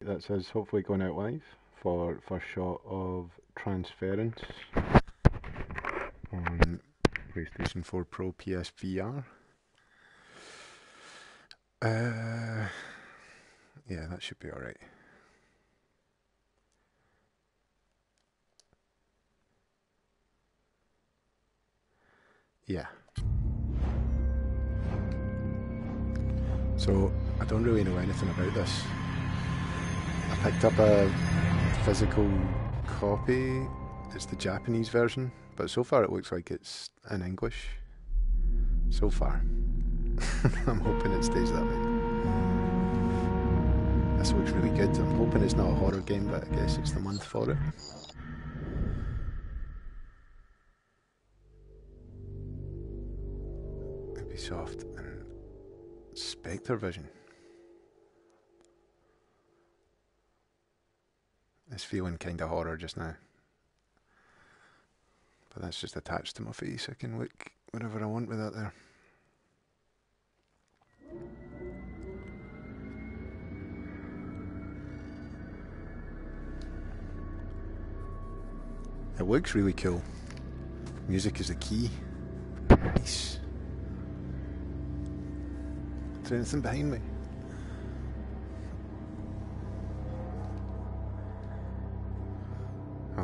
Alright, that's us hopefully going out live for first shot of Transference on PlayStation 4 Pro PSVR. Uh, yeah, that should be alright. Yeah. So, I don't really know anything about this. I picked up a physical copy. It's the Japanese version, but so far it looks like it's in English. So far. I'm hoping it stays that way. This looks really good. I'm hoping it's not a horror game, but I guess it's the month for it. Ubisoft and Spectre Vision. It's feeling kind of horror just now. But that's just attached to my face. I can look wherever I want with that there. It looks really cool. Music is the key. Nice. Is there anything behind me?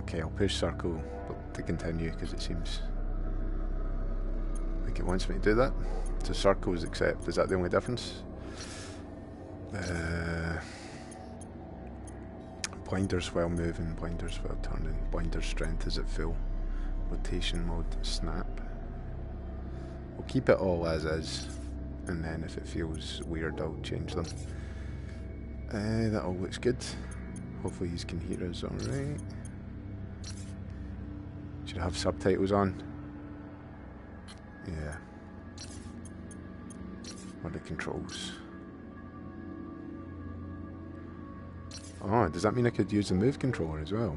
Okay, I'll push circle but to continue because it seems like it wants me to do that. So circles accept. Is that the only difference? Uh, pointers while moving, pointers while turning, pointer strength is at full. Rotation mode, snap. We'll keep it all as is, and then if it feels weird, I'll change them. Uh, that all looks good. Hopefully, you can hear us alright. Should have subtitles on. Yeah. What are the controls? Oh, does that mean I could use the move controller as well?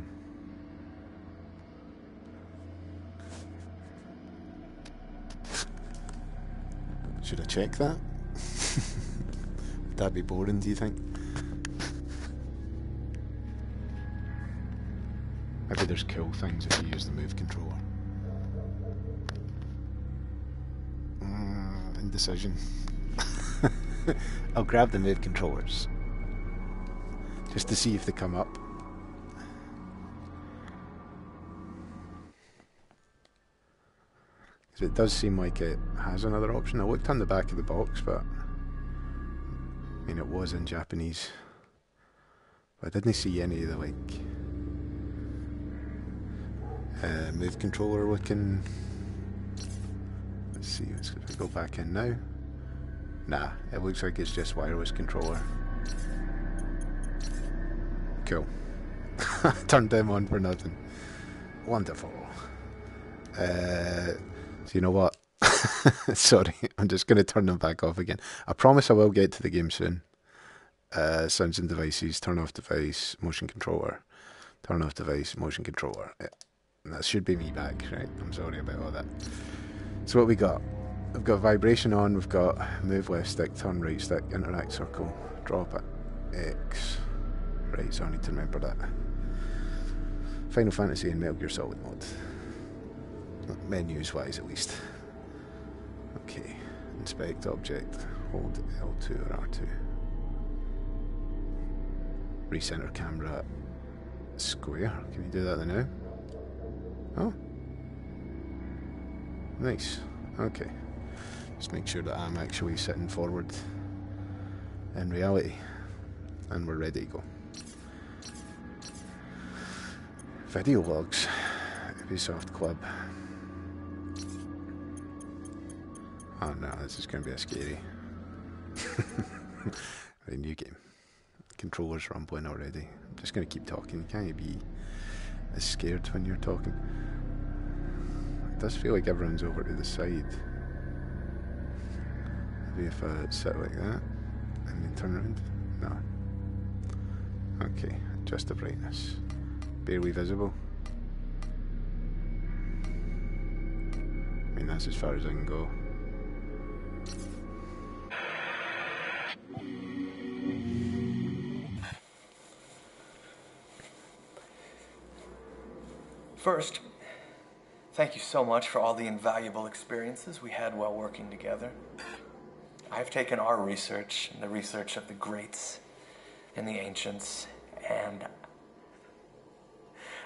Should I check that? Would that be boring, do you think? Cool things if you use the move controller. Uh, indecision. I'll grab the move controllers. Just to see if they come up. It does seem like it has another option. I looked on the back of the box, but... I mean, it was in Japanese. But I didn't see any of the, like uh, move controller looking. Let's see, let's go back in now. Nah, it looks like it's just wireless controller. Cool. Turned them on for nothing. Wonderful. Uh, so you know what? Sorry, I'm just going to turn them back off again. I promise I will get to the game soon. Uh, sounds and devices, turn off device, motion controller, turn off device, motion controller. Yeah. That should be me back, right? I'm sorry about all that. So what we got? We've got vibration on, we've got move left stick, turn right stick, interact circle, drop it, X. Right, so I need to remember that. Final Fantasy and Metal Gear Solid mode. Menus wise, at least. Okay, inspect object, hold L2 or R2. Recenter camera, square. Can we do that now? Oh. Nice. Okay. Just make sure that I'm actually sitting forward in reality. And we're ready to go. Video logs. Ubisoft Club. Oh no, this is going to be a scary. a new game. Controllers rumbling already. I'm just going to keep talking. Can't you be as scared when you're talking? It does feel like everyone's over to the side. Maybe if I sit like that and then turn around. No. Okay, adjust the brightness. Barely visible. I mean, that's as far as I can go. First, thank you so much for all the invaluable experiences we had while working together. I've taken our research and the research of the greats and the ancients, and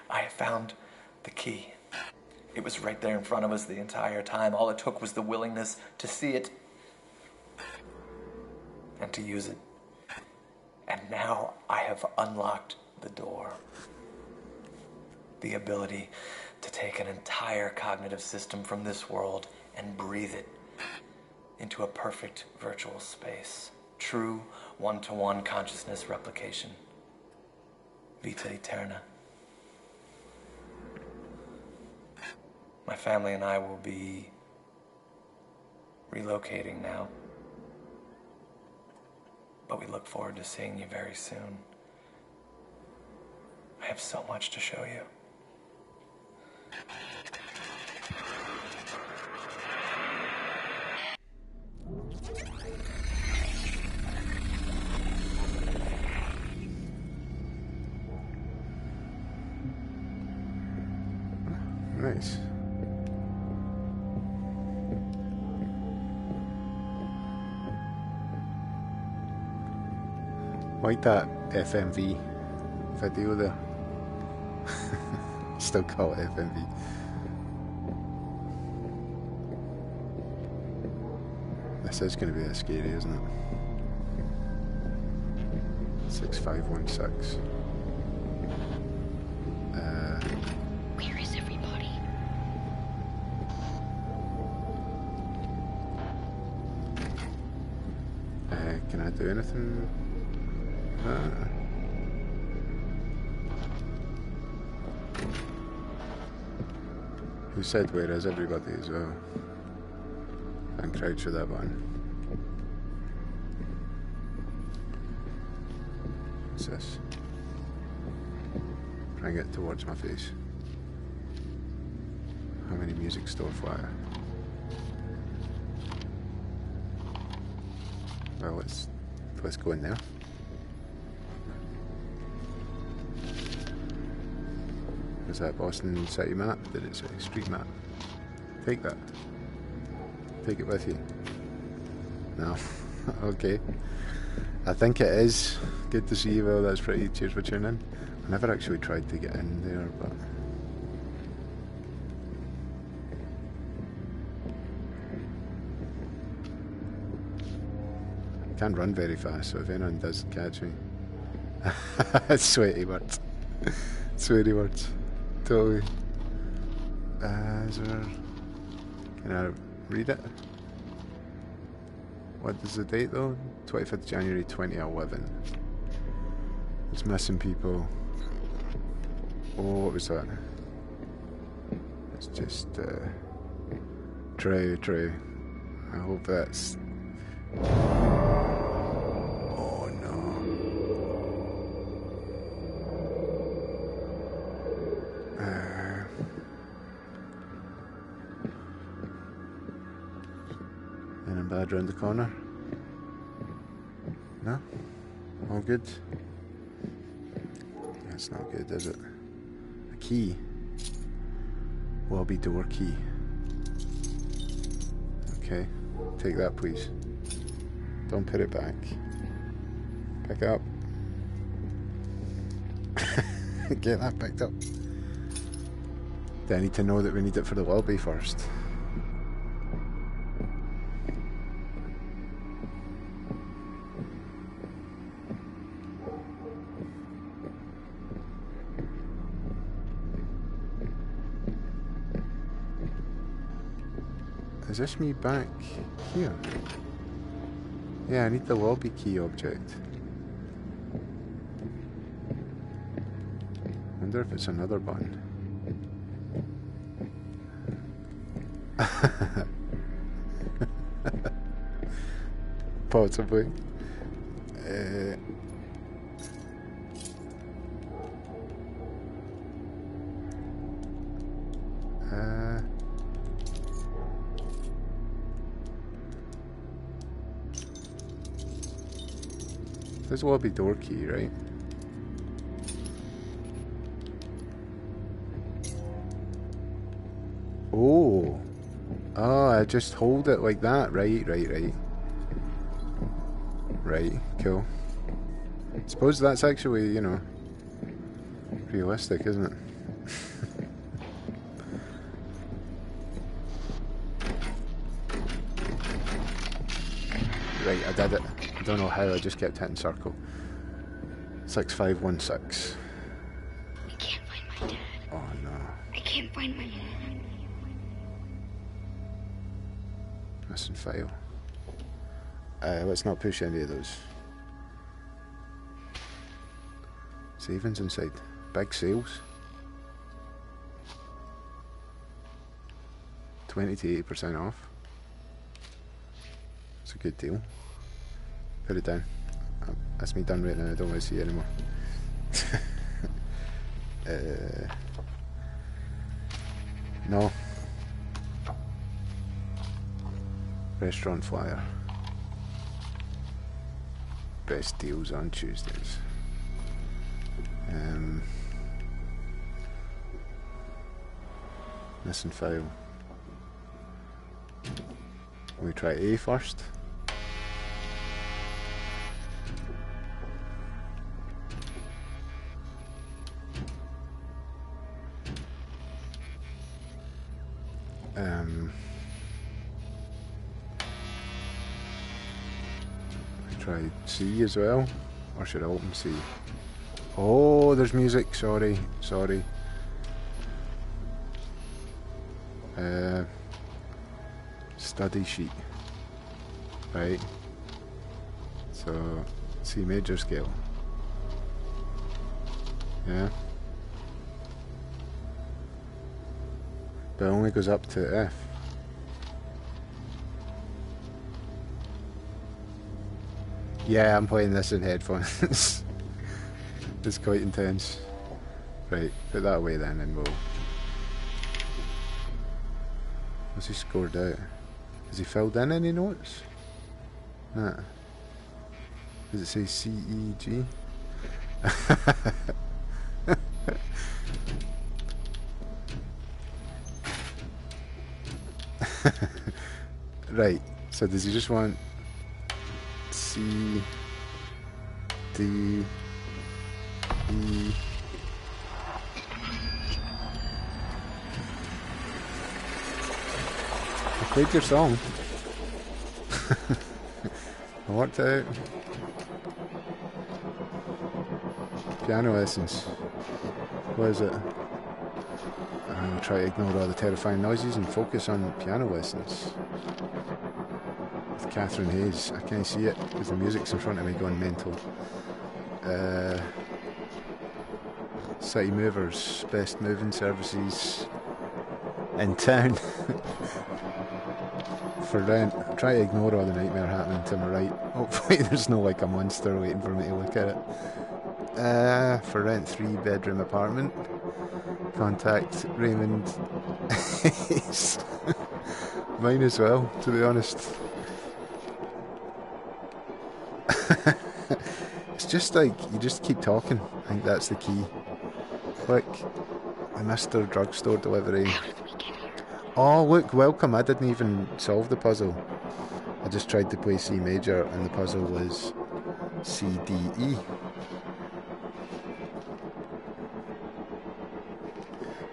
I have found the key. It was right there in front of us the entire time. All it took was the willingness to see it and to use it. And now I have unlocked the door. The ability to take an entire cognitive system from this world and breathe it into a perfect virtual space. True one to one consciousness replication. Vita Eterna. My family and I will be relocating now. But we look forward to seeing you very soon. I have so much to show you. Nice. Like that FMV video there. Still call it FMV. This is going to be a scary, isn't it? 6516. Uh, Where is everybody? uh, can I do anything? Said where is everybody as well? And crouch for that one. What's this? And get towards my face. How many music store flyer? Well, let's let's go in there. Was that Boston City map? Did it say street map? Take that. Take it with you. No. okay. I think it is. Good to see you, Well, That's pretty. Cheers for tuning in. I never actually tried to get in there, but. I can't run very fast, so if anyone does catch me. Sweaty words. Sweaty words. Totally. Uh, is. Can I read it? What is the date though? 25th January 2011. It's missing people. Oh, what was that? It's just. Uh, Trey, Trey. I hope that's. And I'm bad round the corner. No? All good? That's not good, is it? A key. Lobby door key. Okay, take that please. Don't put it back. Pick it up. Get that picked up. Do I need to know that we need it for the lobby first? Is this me back here? Yeah, I need the lobby key object. wonder if it's another button. Possibly. Might as well be door key, right? Oh. Oh, I just hold it like that. Right, right, right. Right, cool. Suppose that's actually, you know, realistic, isn't it? right, I did it. I don't know how, I just kept hitting circle. 6516. I can't find my dad. Oh no. I can't find my dad. Missing file. Uh, let's not push any of those. Savings inside. Big sales. 20 to 80% off. It's a good deal. Put it down. That's me done right now. I don't want to see it anymore. uh, no. Restaurant flyer. Best deals on Tuesdays. Um, missing file. We try A first. C as well, or should I open C? Oh, there's music. Sorry, sorry. Uh, study sheet. Right. So C major scale. Yeah. But it only goes up to F. Yeah, I'm playing this in headphones. it's quite intense. Right, put that away then and we'll... What's he scored out? Has he filled in any notes? Nah. Does it say C, E, G? right, so does he just want C, D, E. I played your song. I worked out. Piano lessons. What is it? I'll try to ignore all the terrifying noises and focus on piano lessons. Catherine Hayes. I can't see it because the music's in front of me going mental. Uh, City Movers, best moving services in town. For rent. Try to ignore all the nightmare happening to my right. Hopefully there's no like a monster waiting for me to look at it. Uh, for rent, three bedroom apartment. Contact Raymond. Mine as well, to be honest. it's just like you just keep talking. I think that's the key. Click the Mr. Drugstore delivery. How did we get here? Oh, look, welcome. I didn't even solve the puzzle. I just tried to play C major and the puzzle was C, D, E.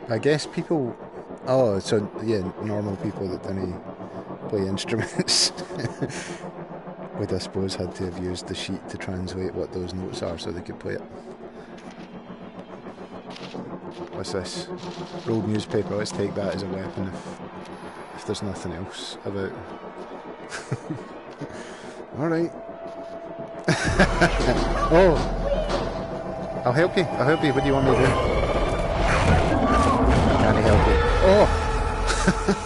I guess people. Oh, so yeah, normal people that didn't play instruments would, I suppose, had to have used the sheet to translate what those notes are so they could play it. What's this? Rolled newspaper. Let's take that as a weapon if if there's nothing else about. All right. oh, I'll help you. I'll help you. What do you want me to do? Can I help you? Oh.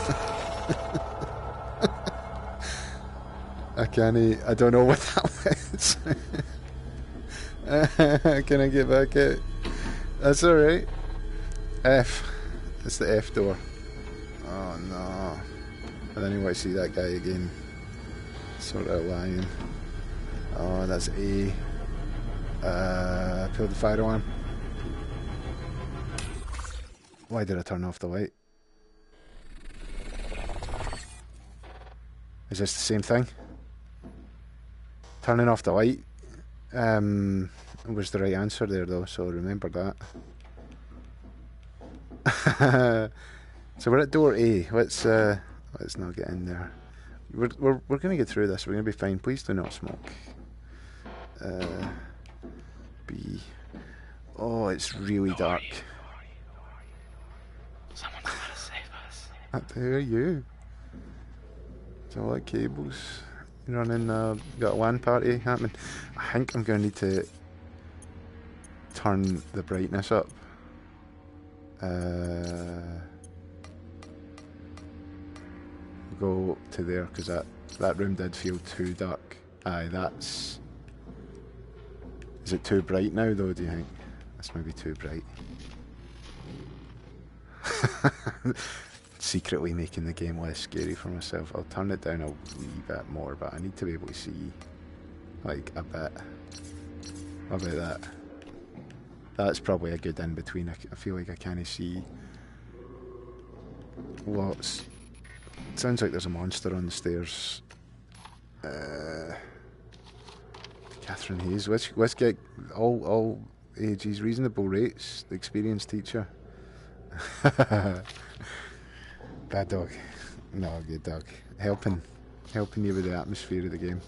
Can't. I don't know what that was. Can I get back out? That's all right. F. It's the F door. Oh no. I don't even want to see that guy again. Sort of lying. Oh, that's A. Uh, pull the fire alarm. Why did I turn off the light? Is this the same thing? Turning off the light um, was the right answer there, though, so remember that. so we're at door A. Let's uh, let's not get in there. We're we're we're going to get through this. We're going to be fine. Please do not smoke. Uh, B. Oh, it's really dark. Someone's gotta save us. Up there, you. It's all like cables. Running, uh, got a LAN party happening. I think I'm going to need to turn the brightness up. Uh, go to there because that, that room did feel too dark. Aye, that's. Is it too bright now, though, do you think? That's maybe too bright. secretly making the game less scary for myself. I'll turn it down a wee bit more, but I need to be able to see like a bit. How about that? That's probably a good in between. I feel like I can't see lots. Sounds like there's a monster on the stairs. Uh, Catherine Hayes. Let's, let's get all all ages, reasonable rates. The experienced teacher. Bad dog. No, good dog. Helping, helping you with the atmosphere of the game.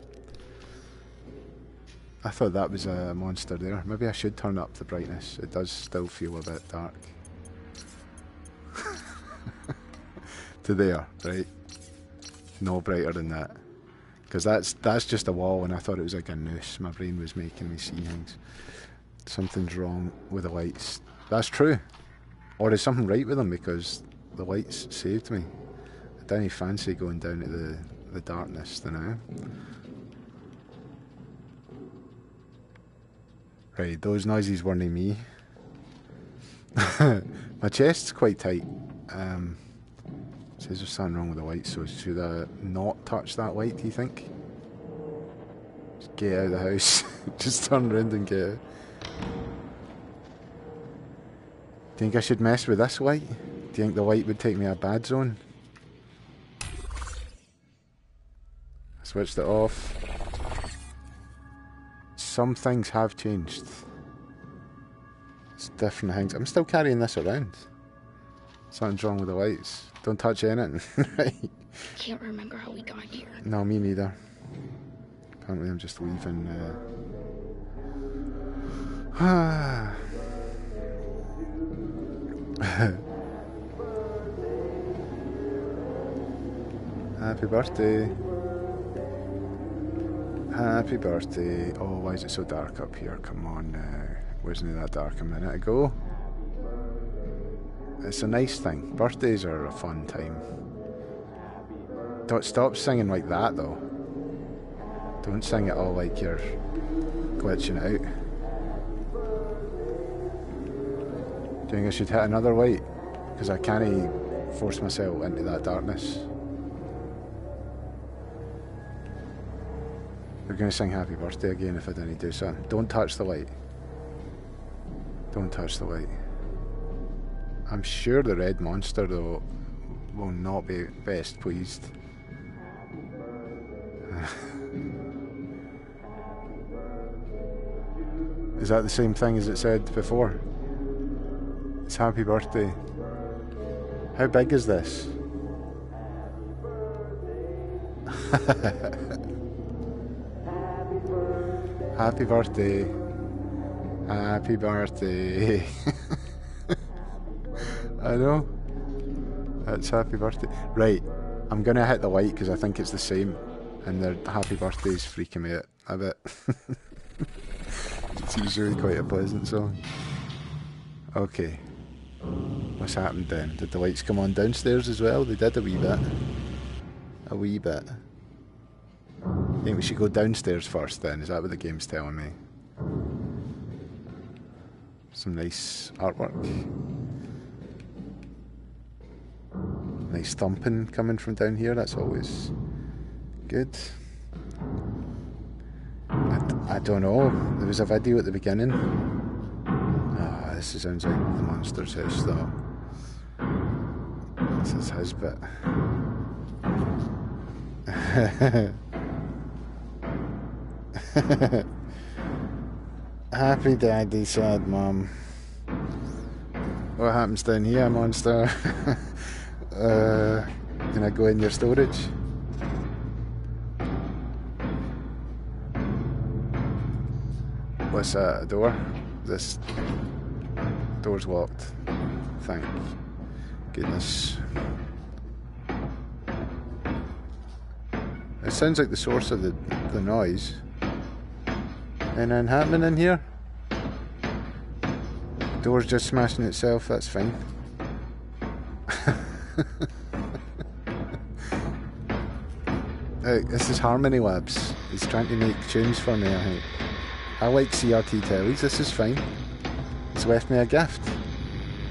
I thought that was a monster there. Maybe I should turn up the brightness. It does still feel a bit dark. to there, right? No brighter than that. Because that's that's just a wall, and I thought it was like a noose. My brain was making me see things. Something's wrong with the lights. That's true. Or is something right with them because the lights saved me. I don't even fancy going down to the, the darkness than I. Right, those noises weren't me. My chest's quite tight. Um, says there's something wrong with the light, so should I not touch that light, do you think? Just get out of the house. Just turn around and get out. Think I should mess with this light? Do you think the light would take me a bad zone? Switched it off. Some things have changed. It's different things. I'm still carrying this around. Something's wrong with the lights. Don't touch anything. right? Can't remember how we got here. No, me neither. Apparently, I'm just leaving. Uh... Happy birthday. Happy birthday. Oh, why is it so dark up here? Come on now. Wasn't it that dark a minute ago? It's a nice thing. Birthdays are a fun time. Don't stop singing like that though. Don't sing it all like you're glitching out. Do you think I should hit another light? Because I can't force myself into that darkness. They're going to sing happy birthday again if I didn't do something. Don't touch the light. Don't touch the light. I'm sure the red monster, though, will not be best pleased. Is that the same thing as it said before? It's happy birthday. How big is this? happy birthday. Happy birthday. I know. That's happy birthday. Right, I'm gonna hit the light because I think it's the same, and the happy birthday is freaking me out a bit. it's usually quite a pleasant song. Okay. What's happened then? Did the lights come on downstairs as well? They did a wee bit. A wee bit. I think we should go downstairs first then. Is that what the game's telling me? Some nice artwork. Nice thumping coming from down here. That's always good. I don't know. There was a video at the beginning. Ah, this sounds like the monster's house though. This is his bit. Happy daddy, sad mom. What happens down here, monster? uh, can I go in your storage? What's that? A door? This door's locked. Thank goodness. It sounds like the source of the, the noise. Anything happening in here? Door's just smashing itself, that's fine. Uh, this is Harmony Labs. He's trying to make tunes for me, I think. I like CRT tellies, this is fine. He's left me a gift.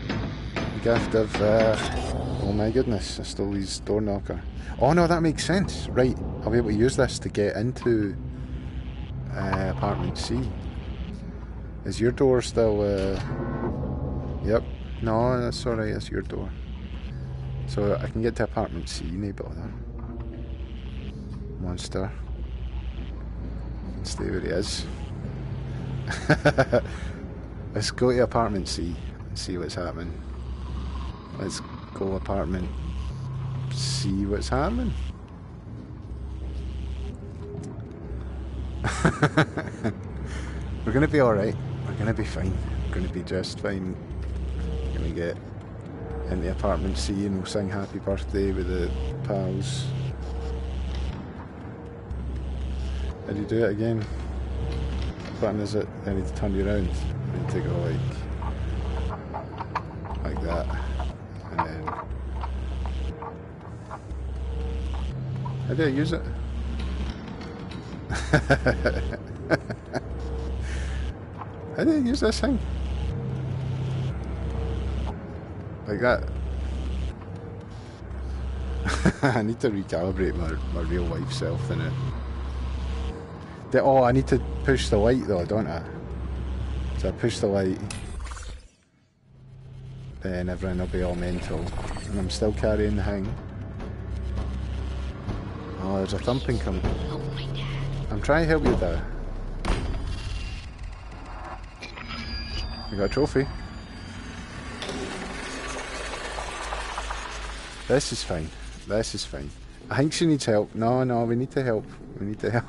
A gift of, uh, oh my goodness, I stole his door knocker. Oh no, that makes sense. Right, I'll be able to use this to get into apartment C. Is your door still, uh, yep. No, alright, that's your door. So I can get to apartment C, no bother. Monster. Stay where he is. Let's go to apartment C and see what's happening. Let's go apartment see what's happening. We're gonna be alright. We're gonna be fine. We're gonna be just fine. We're gonna get into apartment C and we'll sing happy birthday with the pals. Did you do it again? What button is it? I need to turn you around. I need to go like like that. And then How do I use it? How do I use this thing? Like that. I need to recalibrate my, my real life self in it. Oh, I need to push the light though, don't I? So I push the light, then everything will be all mental. And I'm still carrying the hang. Oh, there's a thumping coming. I'm trying to help you there. You got a trophy. This is fine. This is fine. I think she needs help. No, no, we need to help. We need to help.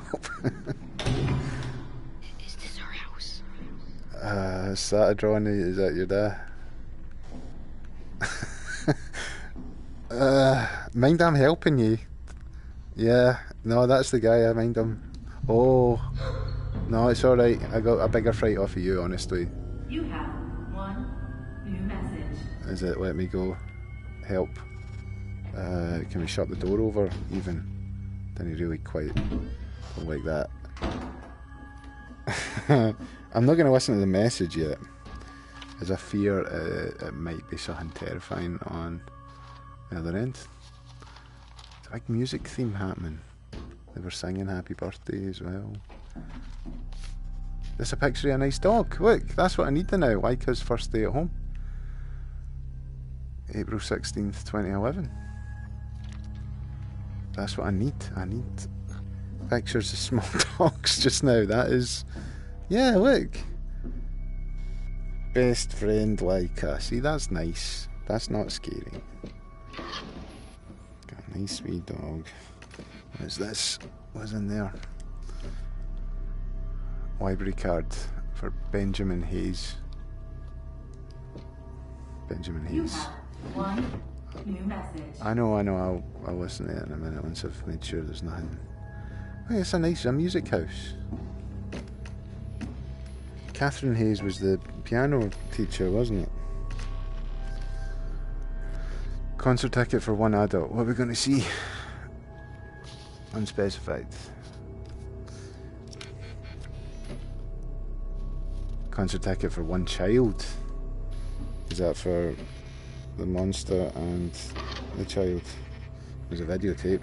Is this our house? uh, is that a drawing? Is that your dad? uh, mind I'm helping you. Yeah, no, that's the guy. I mind him. Oh, no, it's all right. I got a bigger fright off of you, honestly. You have one new message. Is it let me go? Help. Uh, can we shut the door over? Even. Didn't he really quite don't like that. I'm not going to listen to the message yet, as I fear uh, it might be something terrifying on the other end. It's a big music theme happening. They were singing Happy Birthday as well. There's a picture of a nice dog. Look, that's what I need to know. Like his first day at home. April 16th, 2011. That's what I need. I need pictures of small dogs just now. That is. Yeah, look. Best friend like. See, that's nice. That's not scary. Got a nice wee dog. What's this? What's in there? Library card for Benjamin Hayes. Benjamin Hayes. one new message. I know, I know. I'll, I'll listen to it in a minute once I've made sure there's nothing. Hey, it's a nice a music house. Catherine Hayes was the piano teacher, wasn't it? Concert ticket for one adult. What are we going to see? Unspecified. Concert ticket for one child. Is that for the monster and the child? There's a videotape.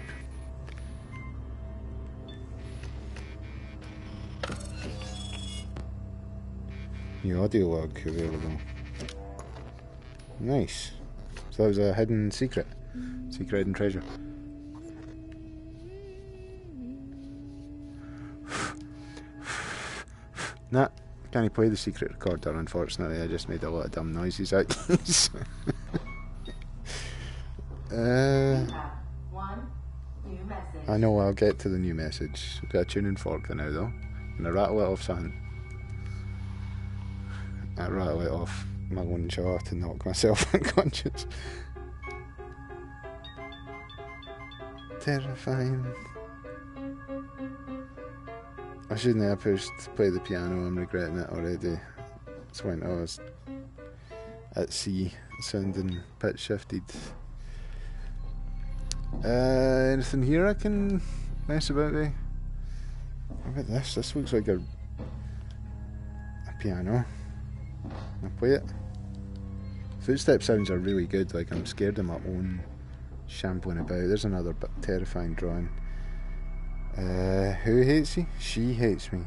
New audio log available. Nice. So that was a hidden secret. Secret hidden treasure. Nah, can't play the secret recorder, unfortunately. I just made a lot of dumb noises out uh, one. I know I'll get to the new message. I've Got a tuning fork now, though. And I rattle it off something. I rattle it off my own jaw to knock myself unconscious. Terrifying. I shouldn't have pushed play the piano. I'm regretting it already. It's when I was at sea, sounding pitch shifted. Uh, anything here I can mess about with? What about this? This looks like a, a piano. I'll play it. Footstep sounds are really good. Like I'm scared of my own shambling about. There's another terrifying drawing. Uh, who hates you? She hates me.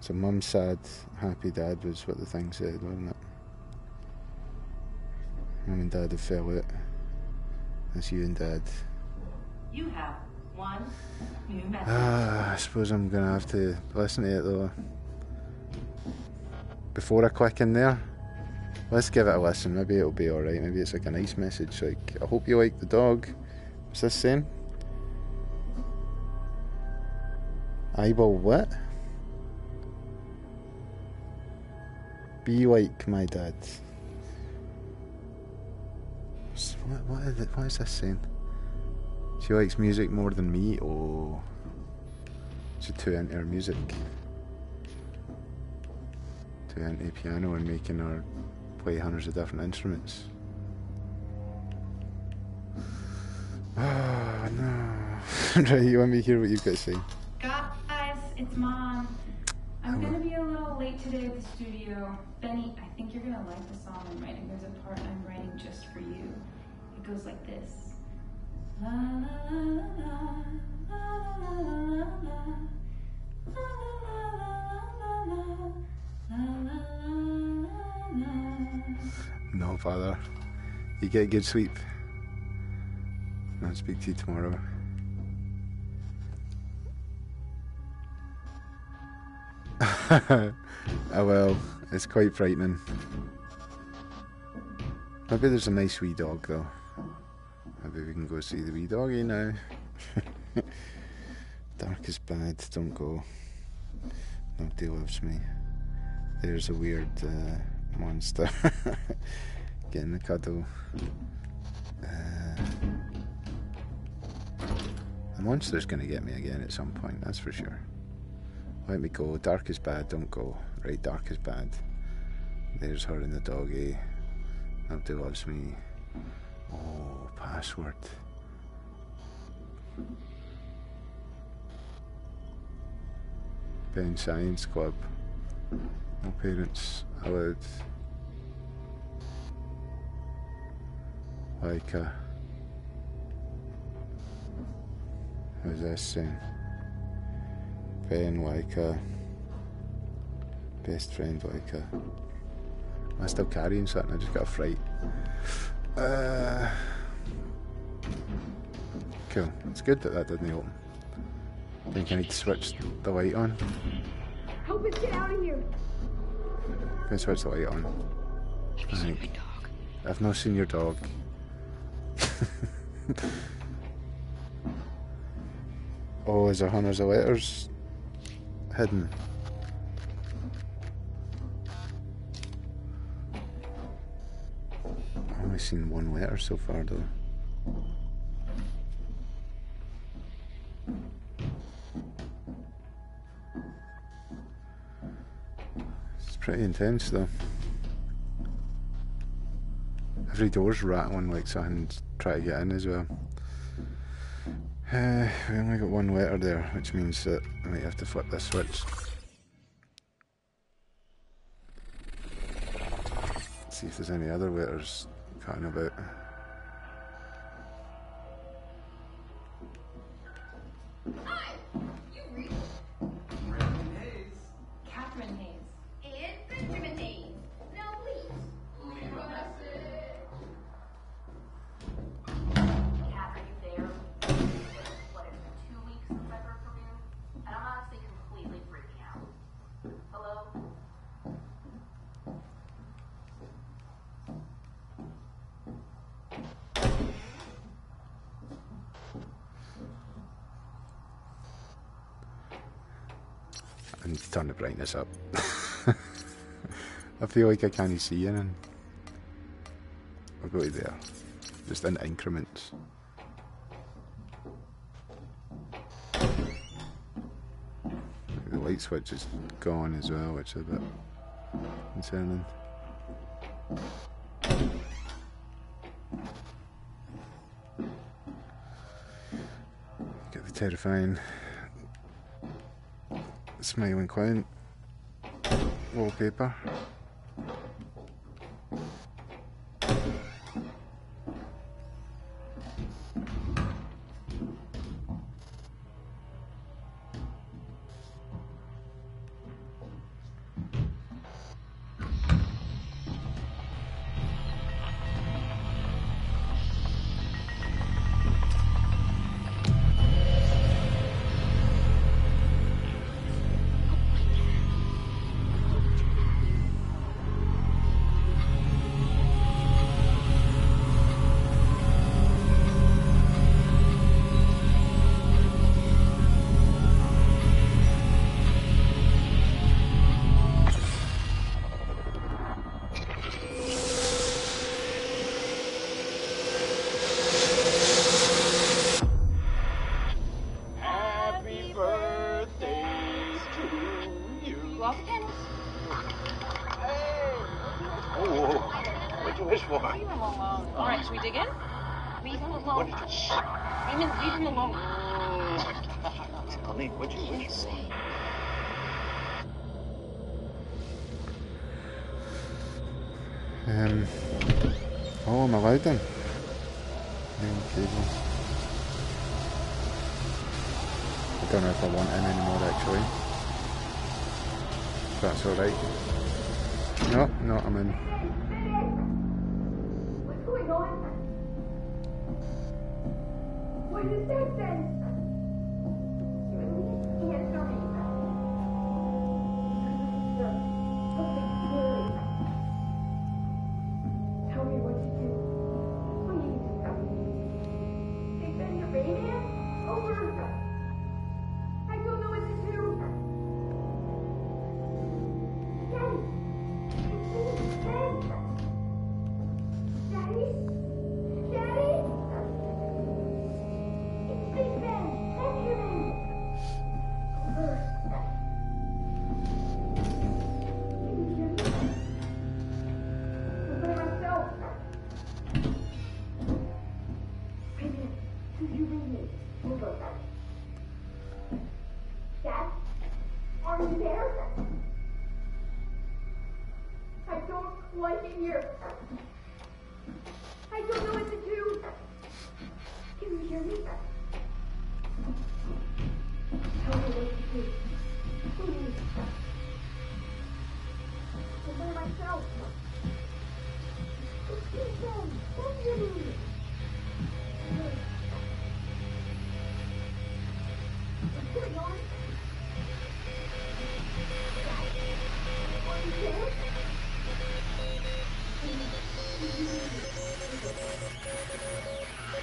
So mum sad, happy dad was what the thing said, wasn't it? Mum and dad have fell out. That's you and dad. You have one new message. Ah, I suppose I'm gonna have to listen to it though. Before I click in there, let's give it a listen. Maybe it'll be alright. Maybe it's like a nice message. Like, I hope you like the dog. What's this saying? I will what? Be like my dad. What, what, is it, what is this saying? She likes music more than me. Oh, she's too into her music. Too into piano and making her play hundreds of different instruments. Oh no! right, you want me to hear what you've got to say? It's mom. I'm gonna be a little late today at the studio. Benny, I think you're gonna like the song I'm writing. There's a part I'm writing just for you. It goes like this. La la la la la la la la la la la la la la la No, father. You get a good sleep. I'll speak to you tomorrow. Oh well, it's quite frightening. Maybe there's a nice wee dog though. Maybe we can go see the wee doggy now. Dark is bad, don't go. Nobody loves me. There's a weird uh, monster getting a cuddle. Uh, the monster's gonna get me again at some point, that's for sure. Let me go. Dark is bad, don't go. Right, dark is bad. There's her and the doggy. Nobody eh? loves me. Oh, password. Ben Science Club. No parents allowed. Like a. How's this saying? Ben Waika. Best friend Waika. Am I still carrying something? I just got a fright. Uh, cool. It's good that that didn't open. I think I need to switch the light on. Help us get out of here. Can I switch the light on? Have you seen my dog? I've not seen your dog. oh, is there hundreds of letters hidden? I've only seen one letter so far, though. It's pretty intense, though. Every door's rattling like something's trying to get in as well. Uh, we only got one letter there, which means that I might have to flip this switch. See if there's any other letters cutting about. this up. I feel like I can't see you I'll go to there. Just in increments. The light switch is gone as well, which is a bit concerning. Get the terrifying smiling clown. wallpaper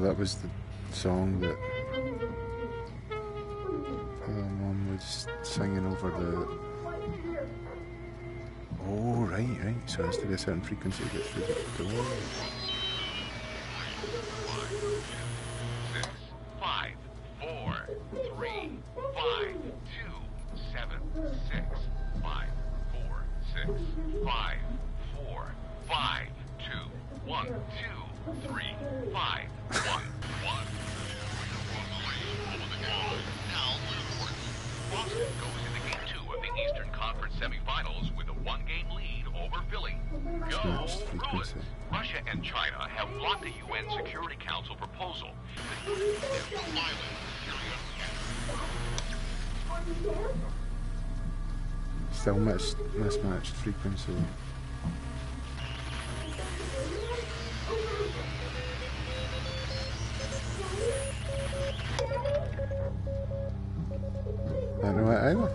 So that was the song that her mum was singing over the. Oh, right, right. So it has to be a certain frequency to get through the door. Five, four, three, five, two, seven, six, five, four, six, five, four, five, two, one, two three, five, one, one. Boston goes into game two of the Eastern Conference semifinals with a one-game lead over Philly. Go Bruins! Russia and China have blocked the UN Security Council proposal. Still mismatched frequency. Don't know it either.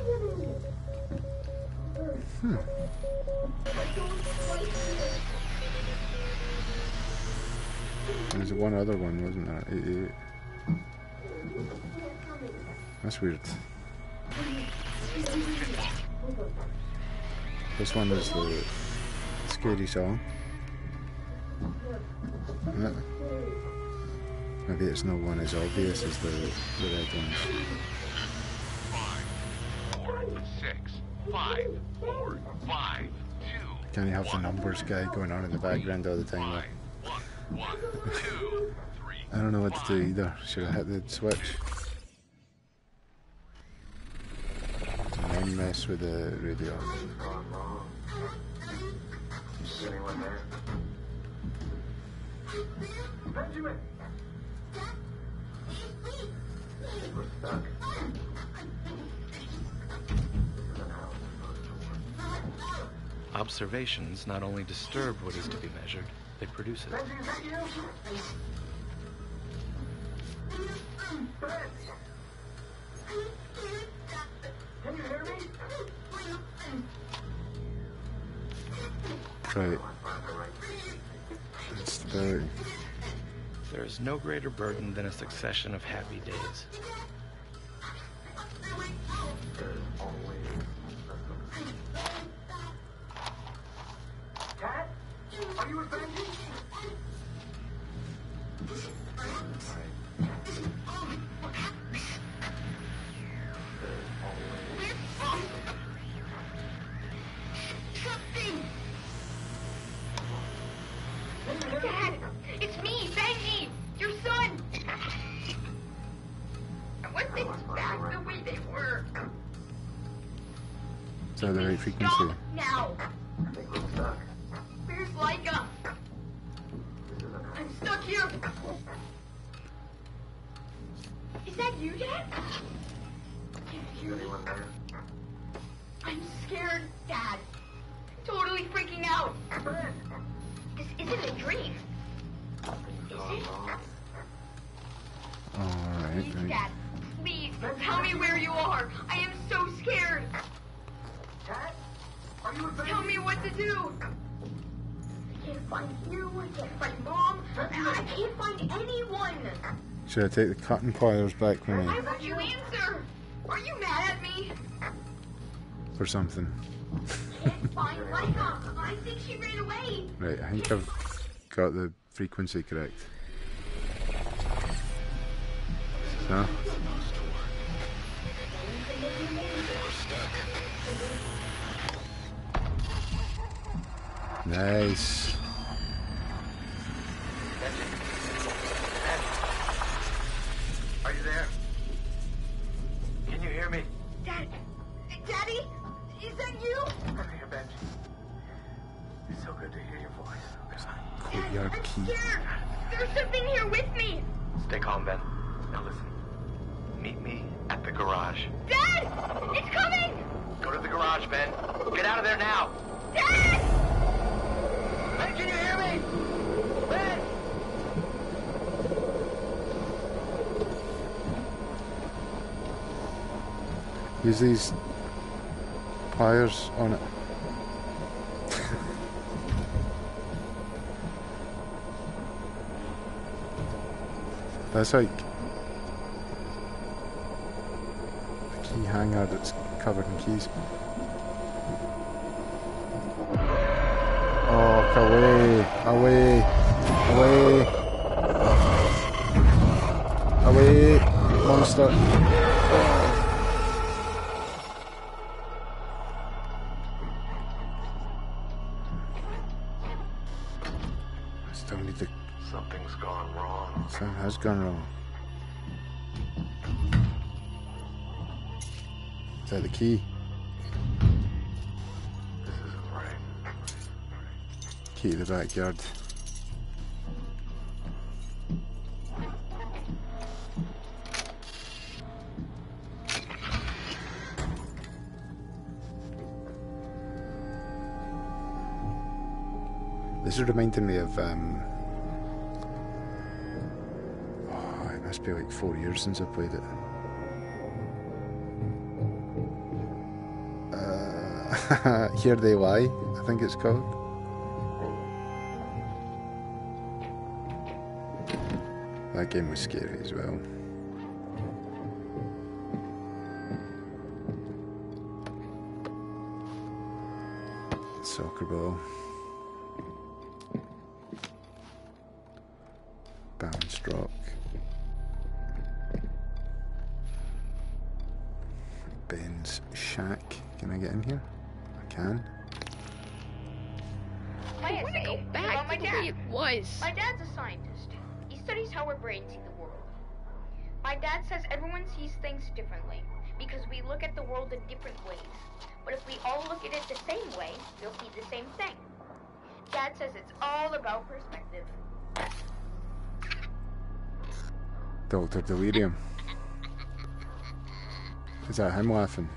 Hmm. There's one other one, wasn't there? 88. That's weird. This one is the scary song. Yeah. Maybe it's not one as obvious as the, the red ones. four, six, five, four, five, two, Can you have the numbers guy going on in the background all the time? though? one, one, two, three. I don't know what to do either. Should I hit the switch? And then mess with the radio. Anyone there? Benjamin! Observations not only disturb what is to be measured, they produce it. Right. It's the There is no greater burden than a succession of happy days. Cat? Are you with frequency? Stop now. I think we're stuck. Where's Laika? I'm stuck here. Is that you, Dad? Is anyone there? I'm scared, Dad. Totally freaking out. This isn't a dream. Is it? Alright, Please, right. Dad. Please, tell me where you are. I am so scared. Cat? Are you with Benji? Tell me what to do. I can't find you. I can't find Mom. I I can't find anyone. Should I take the cotton pliers back with me Why won't you answer? Are you mad at me? for something? Can't find Laika. I think she ran away. Right, I think I've got the frequency correct. So, nice. These pliers on it. That's like a key hanger that's covered in keys. key. Key to the backyard. This is reminding me of um, oh, it must be like four years since I played it. Here They Lie, I think it's called. That game was scary as well. Soccer ball. Dad says it's all about perspective. Dr. Delirium. Is that him laughing?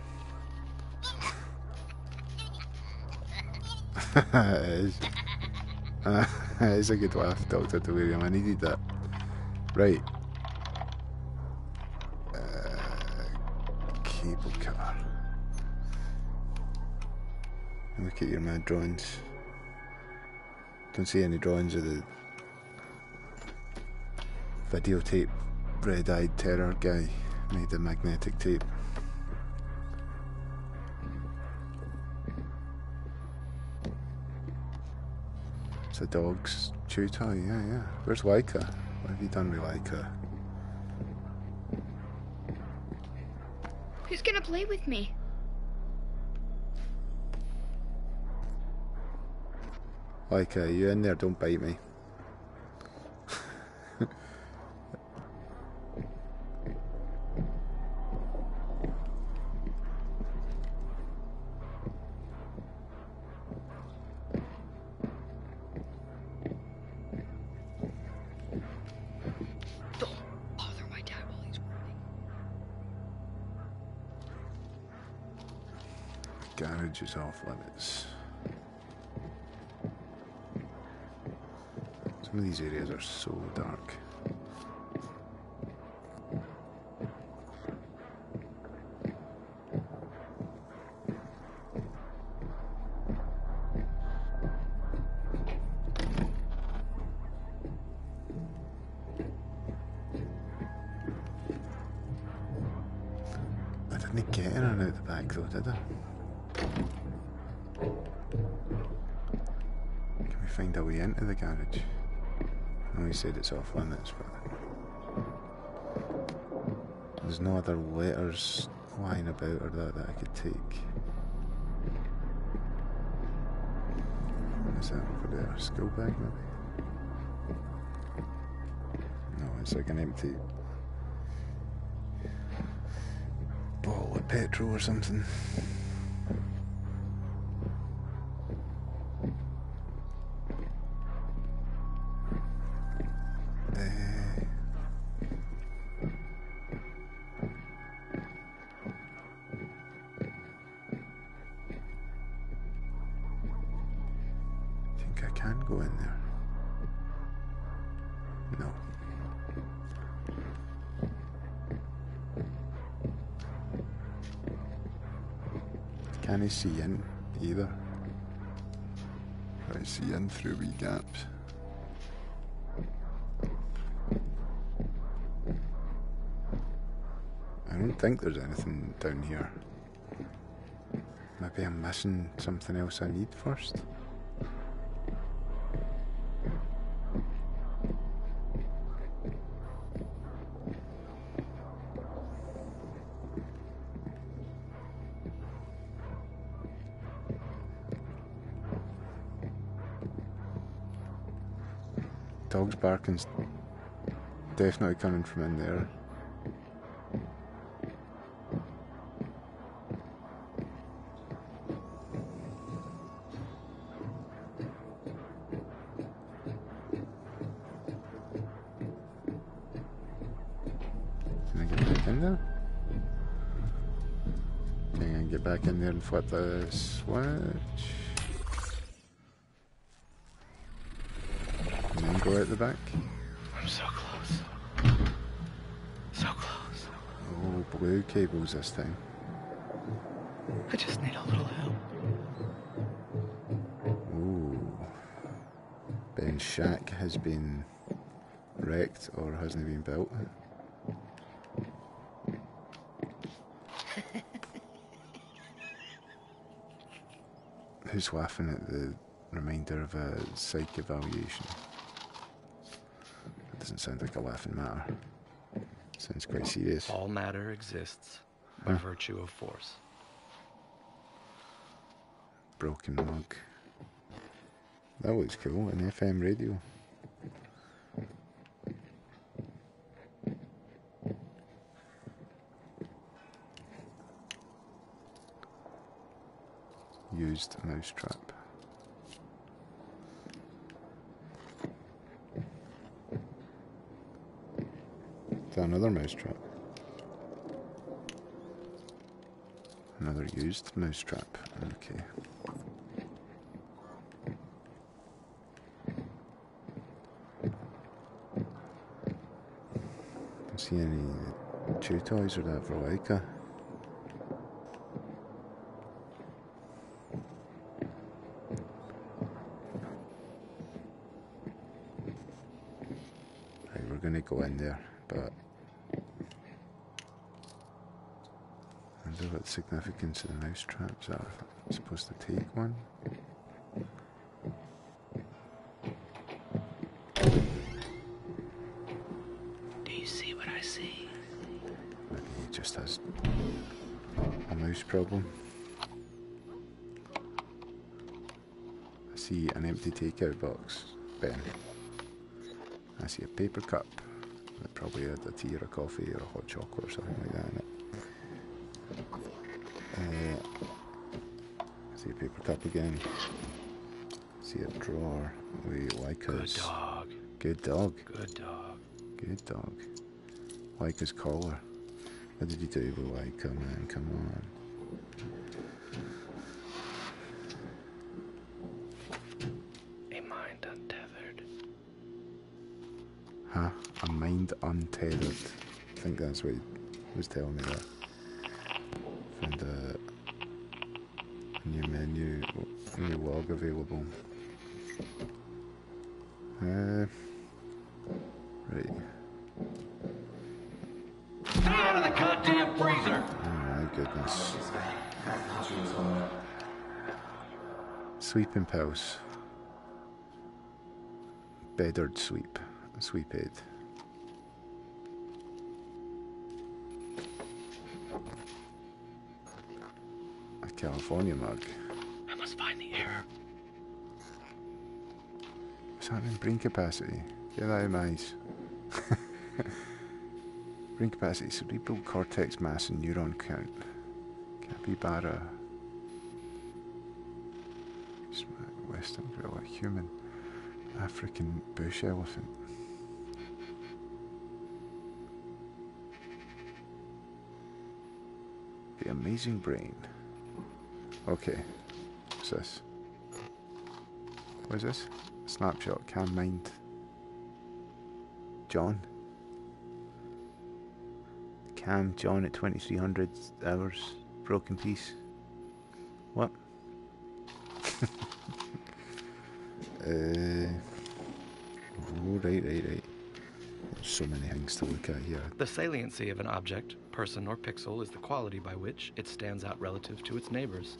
it is. Uh, it is a good laugh, Dr. Delirium. I needed that. Right. Uh, cable car. Look at your mad drawings. Don't see any drawings of the videotape red-eyed terror guy made the magnetic tape. It's a dog's toy, yeah, yeah. Where's Laika? What have you done with Laika? Who's gonna play with me? Laika, are uh, you in there? Don't bite me. Said it's off limits, but there's no other letters lying about or that that I could take. What is that over there? School bag maybe? No, it's like an empty bottle of petrol or something. In either? I see in through wee gaps. I don't think there's anything down here. Maybe I'm missing something else I need first. dogs barking definitely coming from in there. Can I get back in there? Can I get back in there and flip the switch? And then go out the back? I'm so close. So close. Oh, blue cables this time. I just need a little help. Ooh. Ben's shack has been wrecked or hasn't been built. Who's laughing at the reminder of a psych evaluation? Doesn't sound like a laughing matter. Sounds quite serious. All matter exists by Huh. virtue of force. Broken mug. That looks cool, an FM radio. Used mousetrap. That another mousetrap? Another used mousetrap. Okay. Don't see any chew toys or that. Right, we're gonna go in there, but I wonder what the significance of the mouse traps are. If I'm supposed to take one. Do you see what I see? Maybe he just has a mouse problem. I see an empty takeout box, Ben. I see a paper cup that probably had a tea or a coffee or a hot chocolate or something like that in it. Uh, see a paper cup again. see a drawer with Good Laika's. dog. Good dog. Good dog. Good dog. Like his collar. What did you do with Laika, man? Come on. Think that's what he was telling me there. Found a, a new menu, a new log available. Uh, right. Out of the goddamn freezer! Oh my goodness. Sweeping pulse. Bedard sweep. Sweep aid. California mug. I must find the error. What's happening? Brain capacity. Get that out of my eyes. Brain capacity, cerebral cortex mass and neuron count. Capybara. Western gorilla, human. African bush elephant. The amazing brain. Okay. What's this? What is this? Snapshot, Cam Mind. John. Cam John at 2300 hours. Broken piece. What? uh, oh, right, right, right. There's so many things to look at here. The saliency of an object, person, or pixel is the quality by which it stands out relative to its neighbors.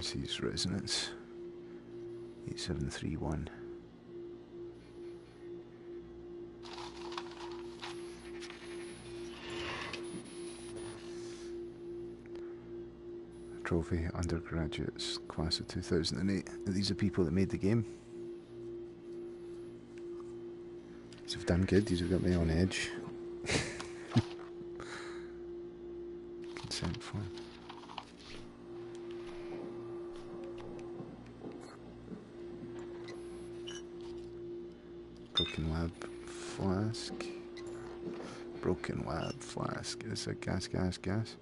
Frequencies, resonance. 8731. Trophy undergraduates, class of 2008. These are people that made the game? These have done good, these have got me on edge. Is gas, gas, gas?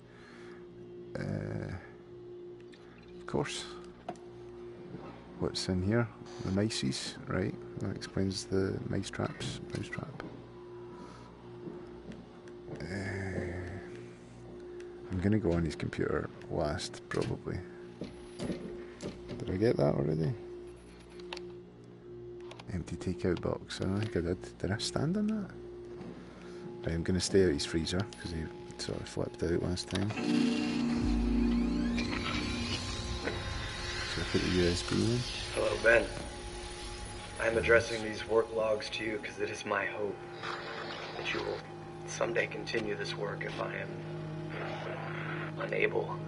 Uh, of course. What's in here? The mices, right? That explains the mice traps. Mouse trap. Uh, I'm gonna go on his computer last, probably. Did I get that already? Empty takeout box. I don't think I did. Did I stand on that? Right, I'm gonna stay at his freezer because he sort of flipped out last time. So I put the USB in. Hello, Ben. I'm addressing these work logs to you because it is my hope that you will someday continue this work if I am unable.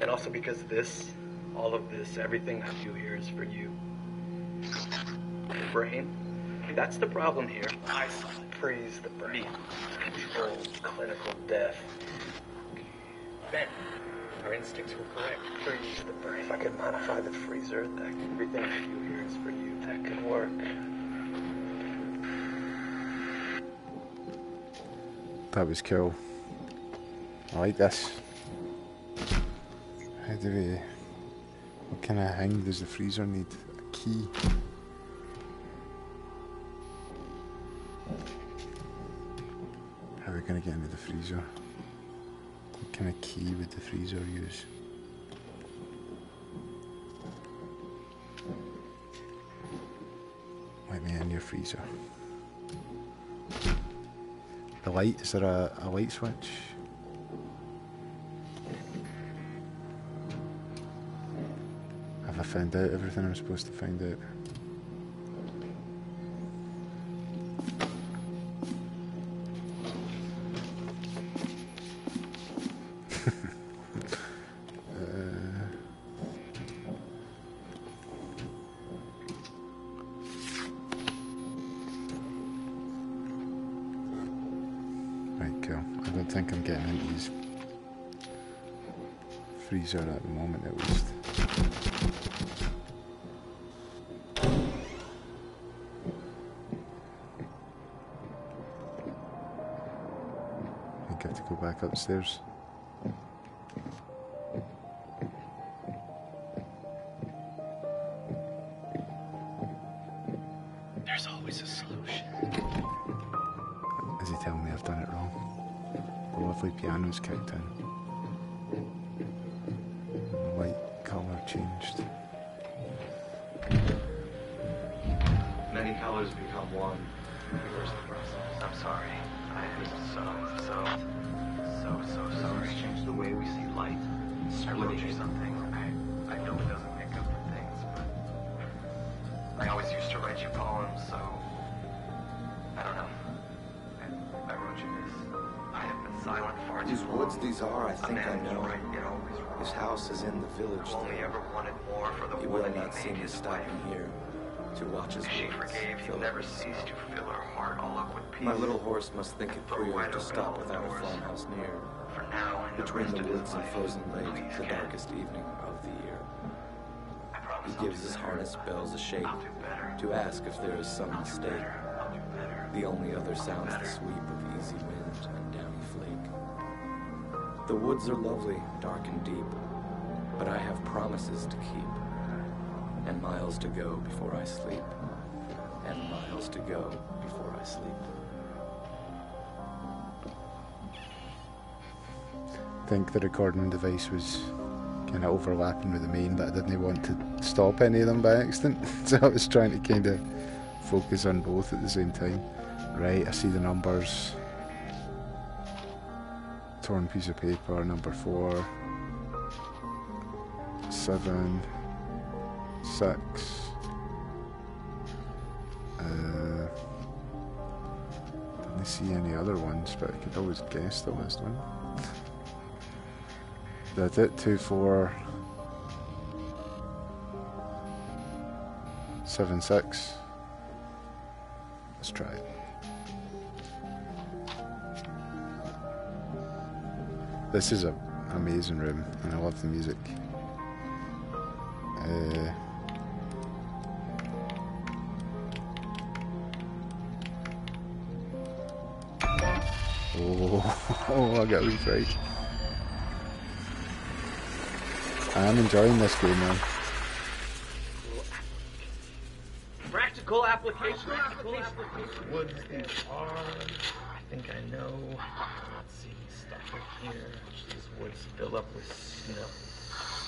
And also because this, all of this, everything I do here is for you. The brain, that's the problem here. I freeze the brain. Controlled clinical death. Ben, our instincts were correct. Freeze the brain. If I could modify the freezer, that everything I do here is for you. That could work. That was cool. I like this. How do we... What kind of thing does the freezer need? A key. Going to get into the freezer? What kind of key would the freezer use? Let me in your freezer. The light, is there a, a light switch? Have I found out everything I'm supposed to find out? Go think it wide to stop without a farmhouse near. For now and Between the woods and frozen lake, the darkest evening of the year. He gives his harness bells a shake I'll do better. to ask if there is some mistake. Better. I'll do. The only other sounds the sweep of easy wind and downy flake. The woods are lovely, dark and deep, but I have promises to keep, and miles to go before I sleep, and miles to go before I sleep. Think the recording device was kind of overlapping with the main, but I didn't want to stop any of them by accident, so I was trying to kind of focus on both at the same time. Right, I see the numbers. Torn piece of paper, number four, seven, six. Uh, didn't see any other ones, but I could always guess the last one. That's it. Two, four, seven, six. Let's try it. This is an amazing room, and I love the music. Uh, Oh, I got a fright. I'm enjoying this game, man. Practical application. Practical application. Wood and arm. I think I know. Let's see. Stuff right here. These woods fill up with snow.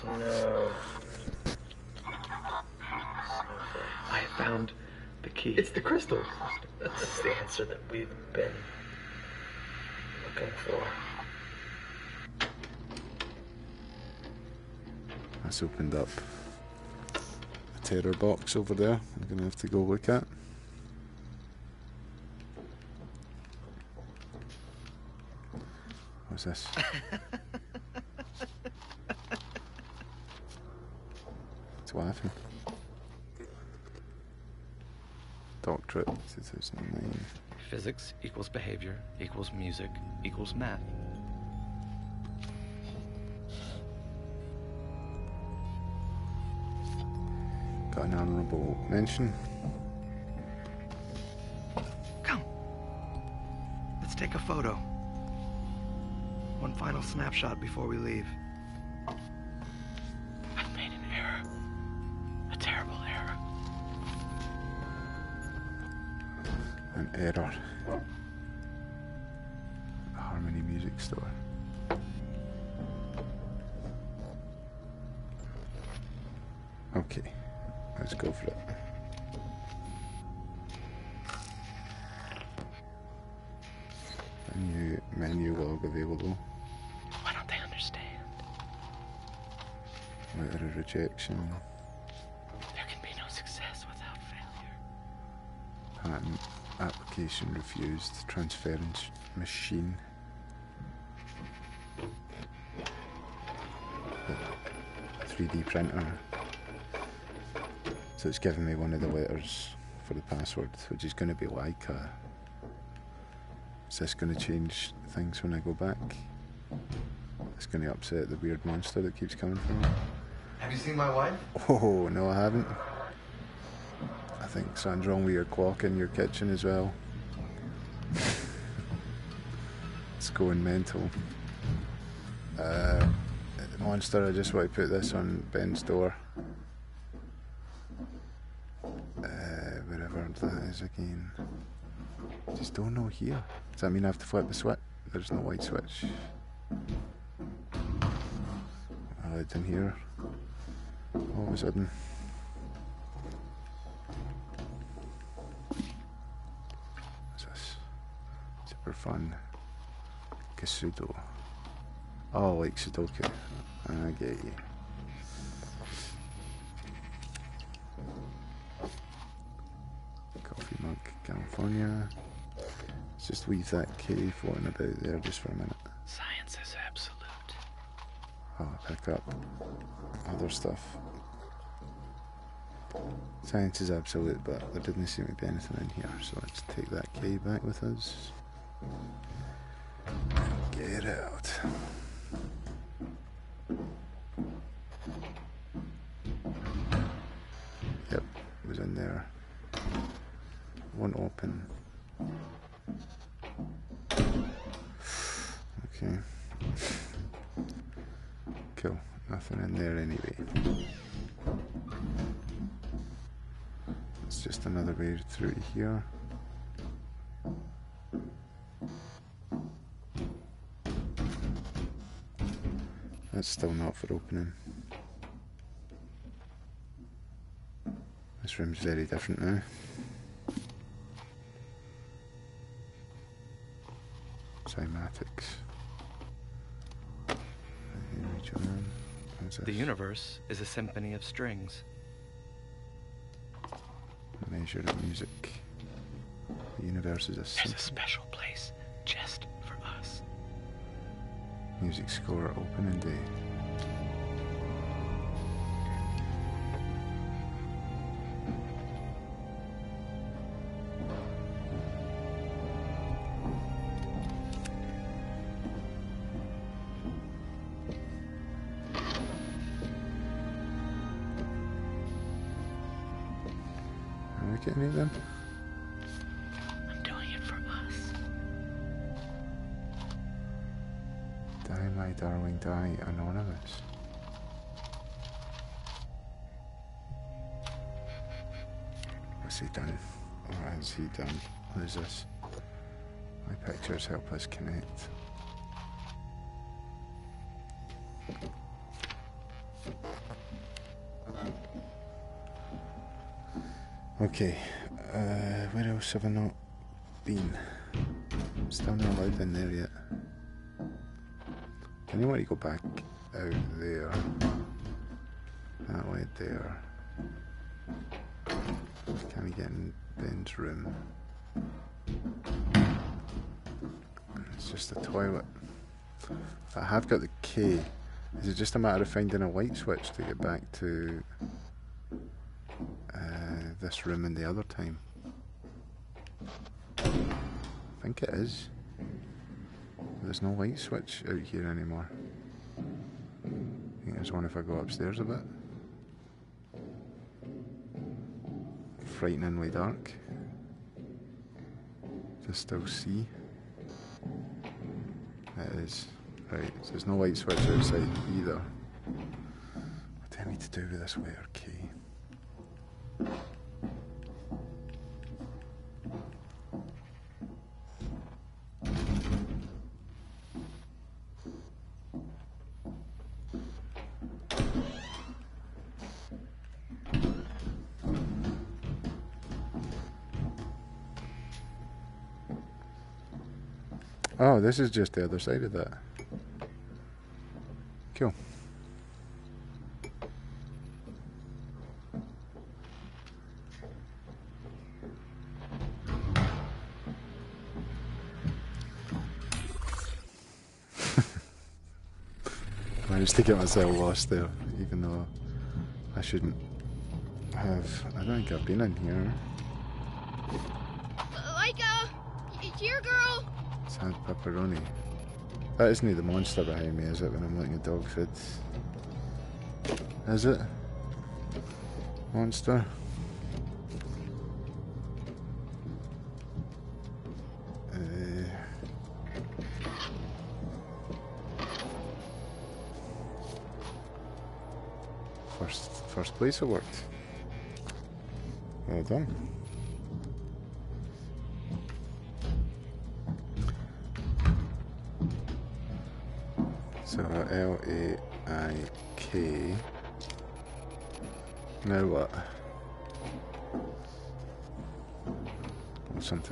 Snow. I found the key. It's the crystal. That's the answer that we've been looking for. That's opened up a terror box over there. I'm gonna have to go look at. What's this? It's laughing. Doctorate 2009. Physics equals behavior equals music equals math. An honourable mention. Come. Let's take a photo. One final snapshot before we leave. I've made an error. A terrible error. An error. Application refused. Transference machine. 3D printer. So it's giving me one of the letters for the password, which is going to be like a. Is this going to change things when I go back? It's going to upset the weird monster that keeps coming from me. Have you seen my wife? Oh, no, I haven't. I think something's wrong with your clock in your kitchen as well. Going mental. Uh, monster, I just want to put this on Ben's door. Uh, wherever that is again. Just don't know here. Does that mean I have to flip the switch? There's no white switch. Oh, it's in here. All of a sudden. What's this? Super fun. Kasudo. Oh, like Sudoku. I get you. Coffee mug, California. Let's just leave that K floating about there just for a minute. Science is absolute. Oh, pick up other stuff. Science is absolute, but there didn't seem to be anything in here, so let's take that K back with us. Get out. Yep, it was in there. Won't open. Okay. Cool. Nothing in there anyway. It's just another way through here. That's still not for opening. This room's very different now. Cymatics. Henry John. What's The universe is a symphony of strings. Measure of music. The universe is a There's a special place Music score opening day. Help us connect. Okay, uh, where else have I not been? Still not allowed in there yet. Can anybody go back out there? That way there. Can we get in Ben's room? It's just a toilet. I have got the key. Is it just a matter of finding a light switch to get back to uh, this room and the other time? I think it is. There's no light switch out here anymore. I think there's one if I go upstairs a bit. Frighteningly dark. To still see. Is. Right, so there's no light switch outside either. What do I need to do with this wire key? Oh, this is just the other side of that. Cool. I managed to get myself lost there, even though I shouldn't have. I don't think I've been in here. Laika! It's your girl! Sad pepperoni. That isn't the monster behind me, is it, when I'm looking at dog food? Is it? Monster? Uh, first, first place it worked. Well done.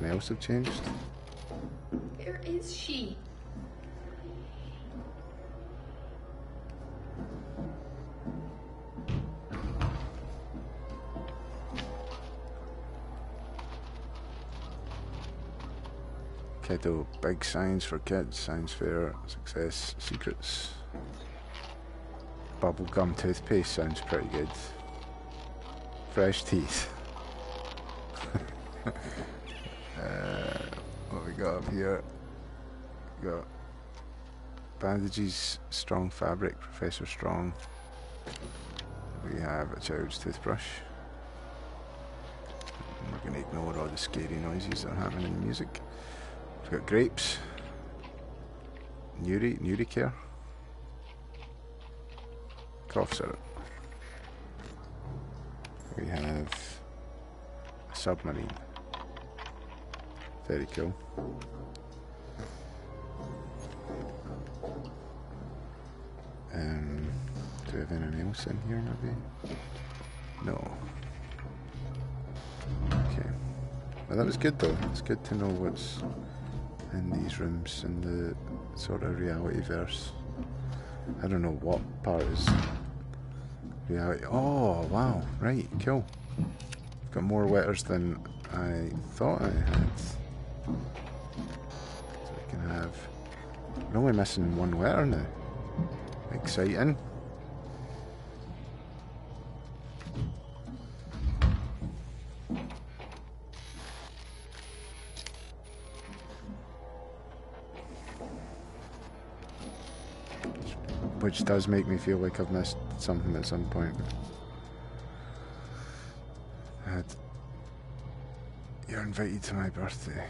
Something else have changed? Where is she? Kiddo, big signs for kids, science fair, success, secrets. Bubblegum toothpaste sounds pretty good. Fresh teeth. uh, what we got up here? We got bandages, strong fabric, Professor Strong. We have a child's toothbrush. We're going to ignore all the scary noises that are happening in the music. We've got grapes, Nuri, Nuricare, cough syrup. We have a submarine. Very cool. Um, do we have anything else in here maybe? No. Okay. Well, that was good though. It's good to know what's in these rooms in the sort of reality verse. I don't know what part is reality. Oh, wow. Right, cool. I've got more letters than I thought I had. So I can have. We're only missing one letter now. Exciting. Which does make me feel like I've missed something at some point. You're invited to my birthday.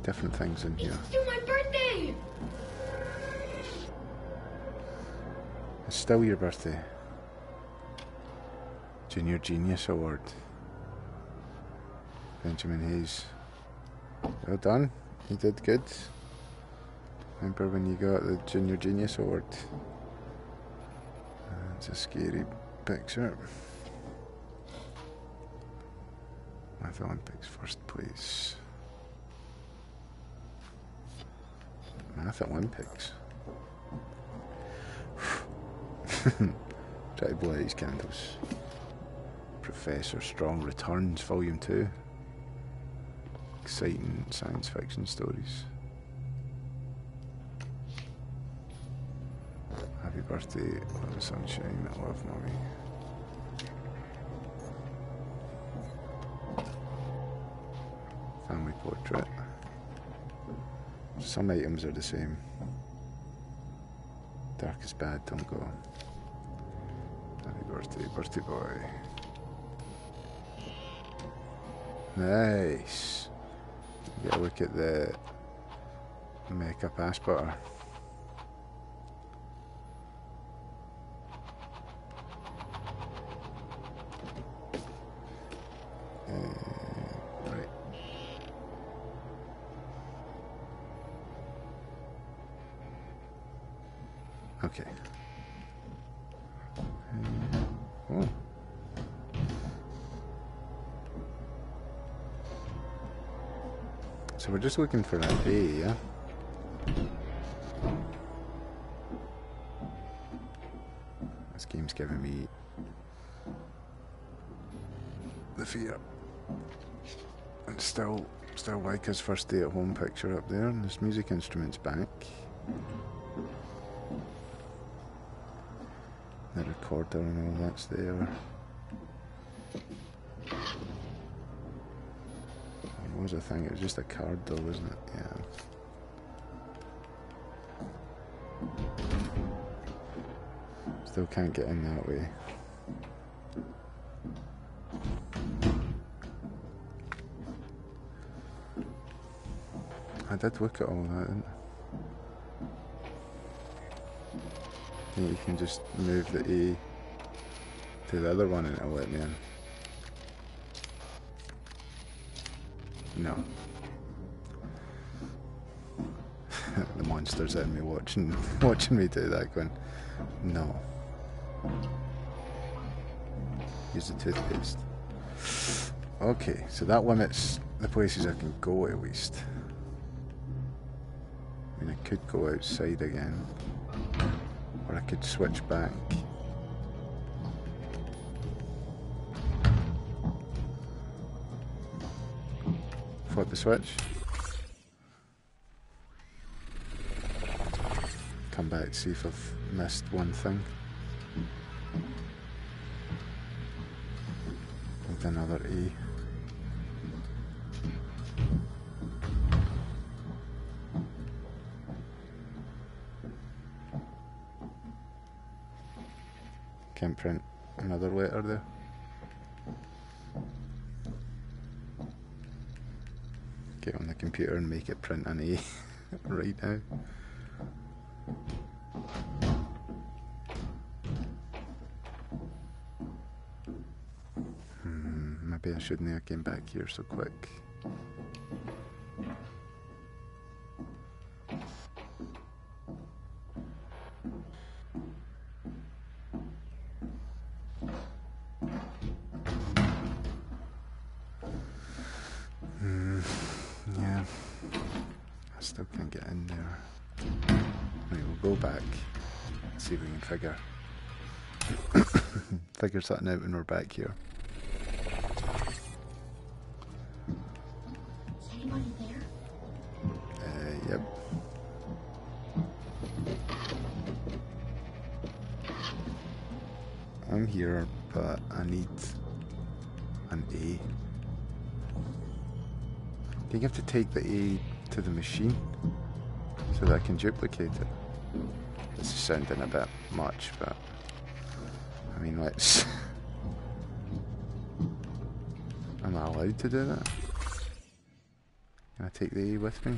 Very different things in here. It's my birthday! It's still your birthday. Junior Genius Award. Benjamin Hayes. Well done. You did good. Remember when you got the Junior Genius Award? It's a scary picture. Math Olympics first place. Math Olympics. Try to blow out these candles. Professor Strong Returns, Volume 2. Exciting science fiction stories. Happy birthday, love sunshine, I love mommy. Family portrait. Some items are the same. Dark is bad, don't go. Happy birthday, birthday boy. Nice. Get a look at the makeup butter. Just looking for that bay, yeah? This game's giving me the fear. And still, still like his first day at home picture up there, and his music instruments back. The recorder and all that's there. Was the thing? It was just a card though, wasn't it? Yeah. Still can't get in that way. I did look at all that, didn't I? think you can just move the E to the other one and it'll let me in. No. the monster's in me watching watching me do that going, no. Use the toothpaste. Okay, so that limits the places I can go at least. I mean, I could go outside again. Or I could switch back. Flip the switch. Come back, to see if I've missed one thing. With another E. Can't print another letter there. Get on the computer and make it print an A right now. Hmm, maybe I shouldn't have came back here so quick. sat out and we're back here. Uh, I'm here, but I need an A. Do you have to take the A to the machine so that I can duplicate it? This is sounding a bit much, but I mean, let's. allowed to do that? Can I take the A with me?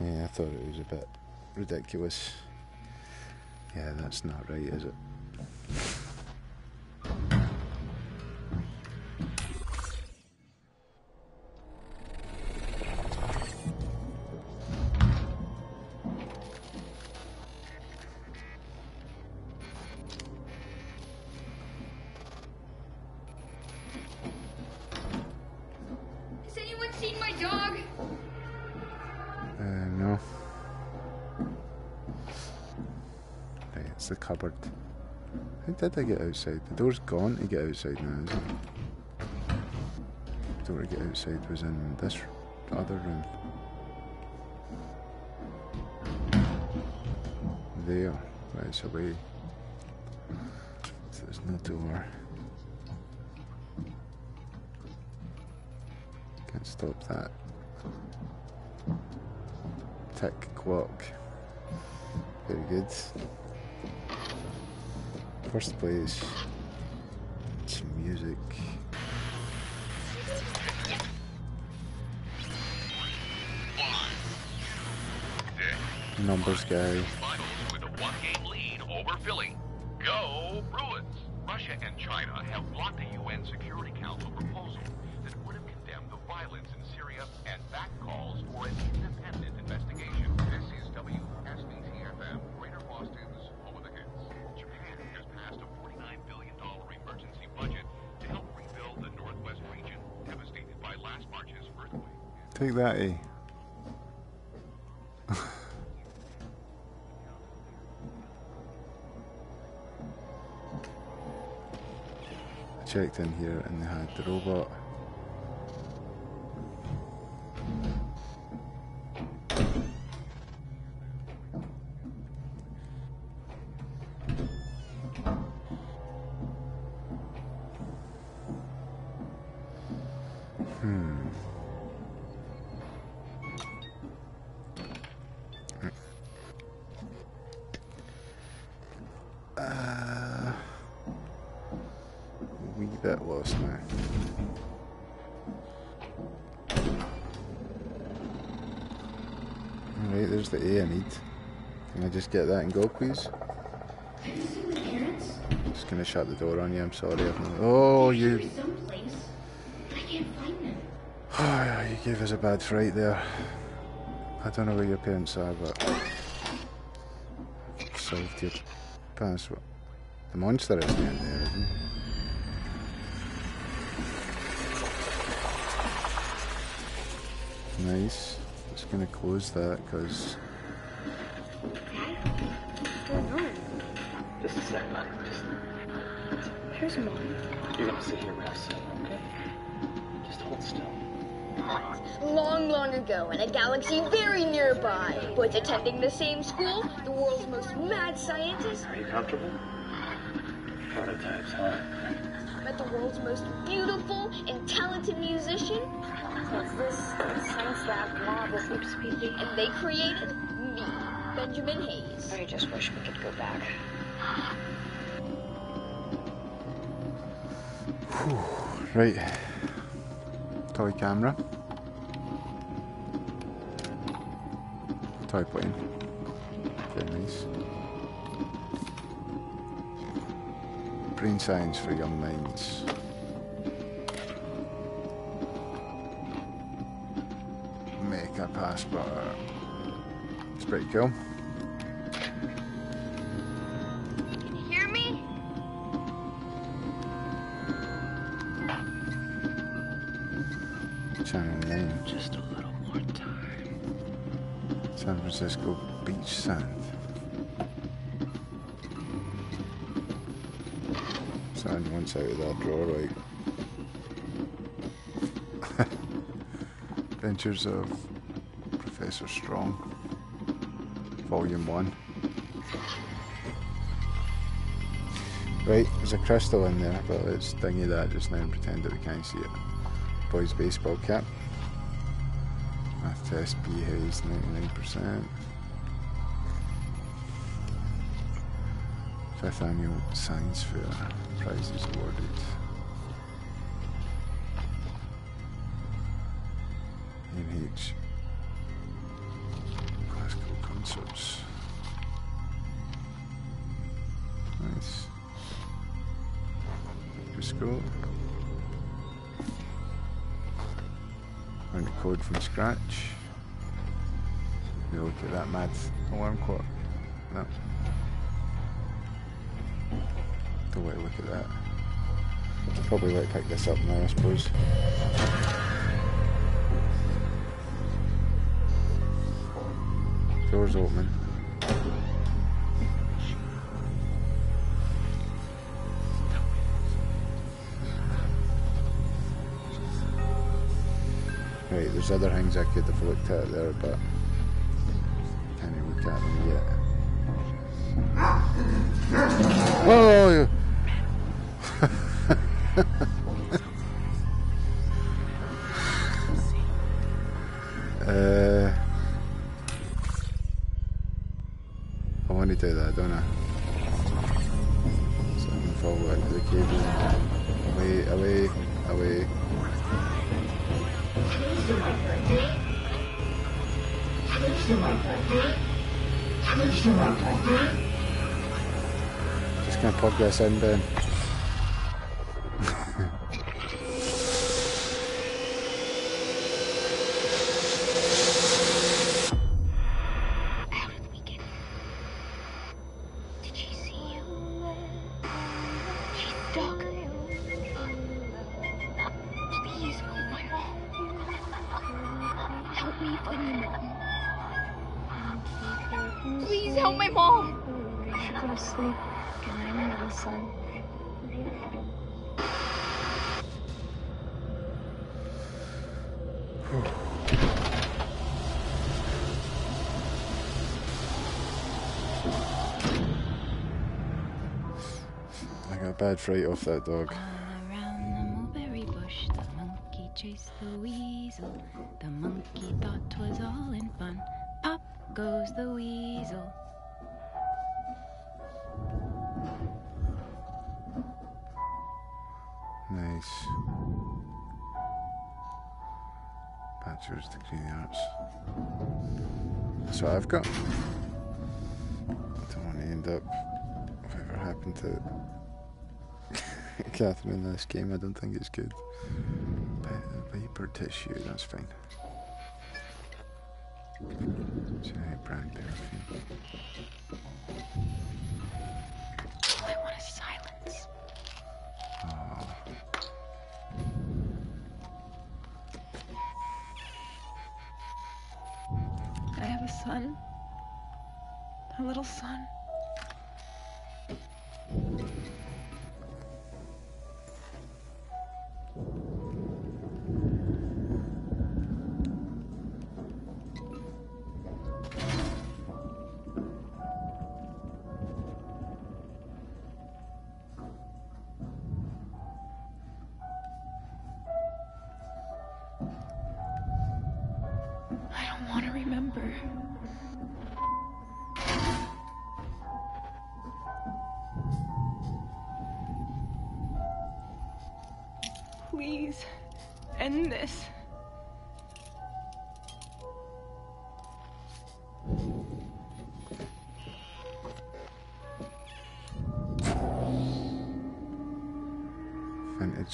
Yeah, I thought it was a bit ridiculous. Yeah, that's not right, is it? Did I get outside? The door's gone to get outside now, isn't it? The door to get outside was in this other room. There. Right, it's away. So there's no door. Can't stop that. Tick clock. Very good. First place. Some music. Numbers guy. With a one-game lead over Philly. Go Bruins! Russia and China have blocked a UN Security Council proposal that would have condemned the violence in Syria and back calls for an Take that, eh? I checked in here and they had the robot. Get that and go, please? Have you seen the parents? Just gonna shut the door on you, I'm sorry. I've not... Oh, you. They're someplace. I can't find them. Oh, you gave us a bad fright there. I don't know where your parents are, but. Solved your password. The monster is down there, isn't it? Nice. Just gonna close that because Just a sec, bud. Just, Here's mom. you're gonna sit here real soon, okay? Just hold still. Long, long ago, in a galaxy very nearby, was attending the same school, the world's most mad scientist Are you comfortable? Prototypes, huh? met the world's most beautiful and talented musician. What's this? Science lab lab with Speaking. And they created me, Benjamin Hayes. I just wish we could go back. Right. Toy camera. Toy plane. Very nice. Brain science for young minds. Make a passport. It's pretty cool. Adventures of Professor Strong. Volume 1. Right, there's a crystal in there, but let's dingy that just now and pretend that we can't see it. Boys baseball cap. Math test B Hayes 99%. Fifth annual science fair. Prizes awarded. This up now, I suppose. Doors open. Right, there's other things I could have looked at there, but can't look at them yet. Oh! This Ben. A fright off that dog. Ah, around the mulberry bush, the monkey chased the weasel. The monkey thought 'twas all in fun. Up goes the weasel. Nice. Bachelor's degree in the arts. That's what I've got. I don't want to end up whatever happened to Catherine in this game. I don't think it's good. Paper tissue, that's fine. Brand perfume. Oh, I want is silence. Oh. I have a son. A little son.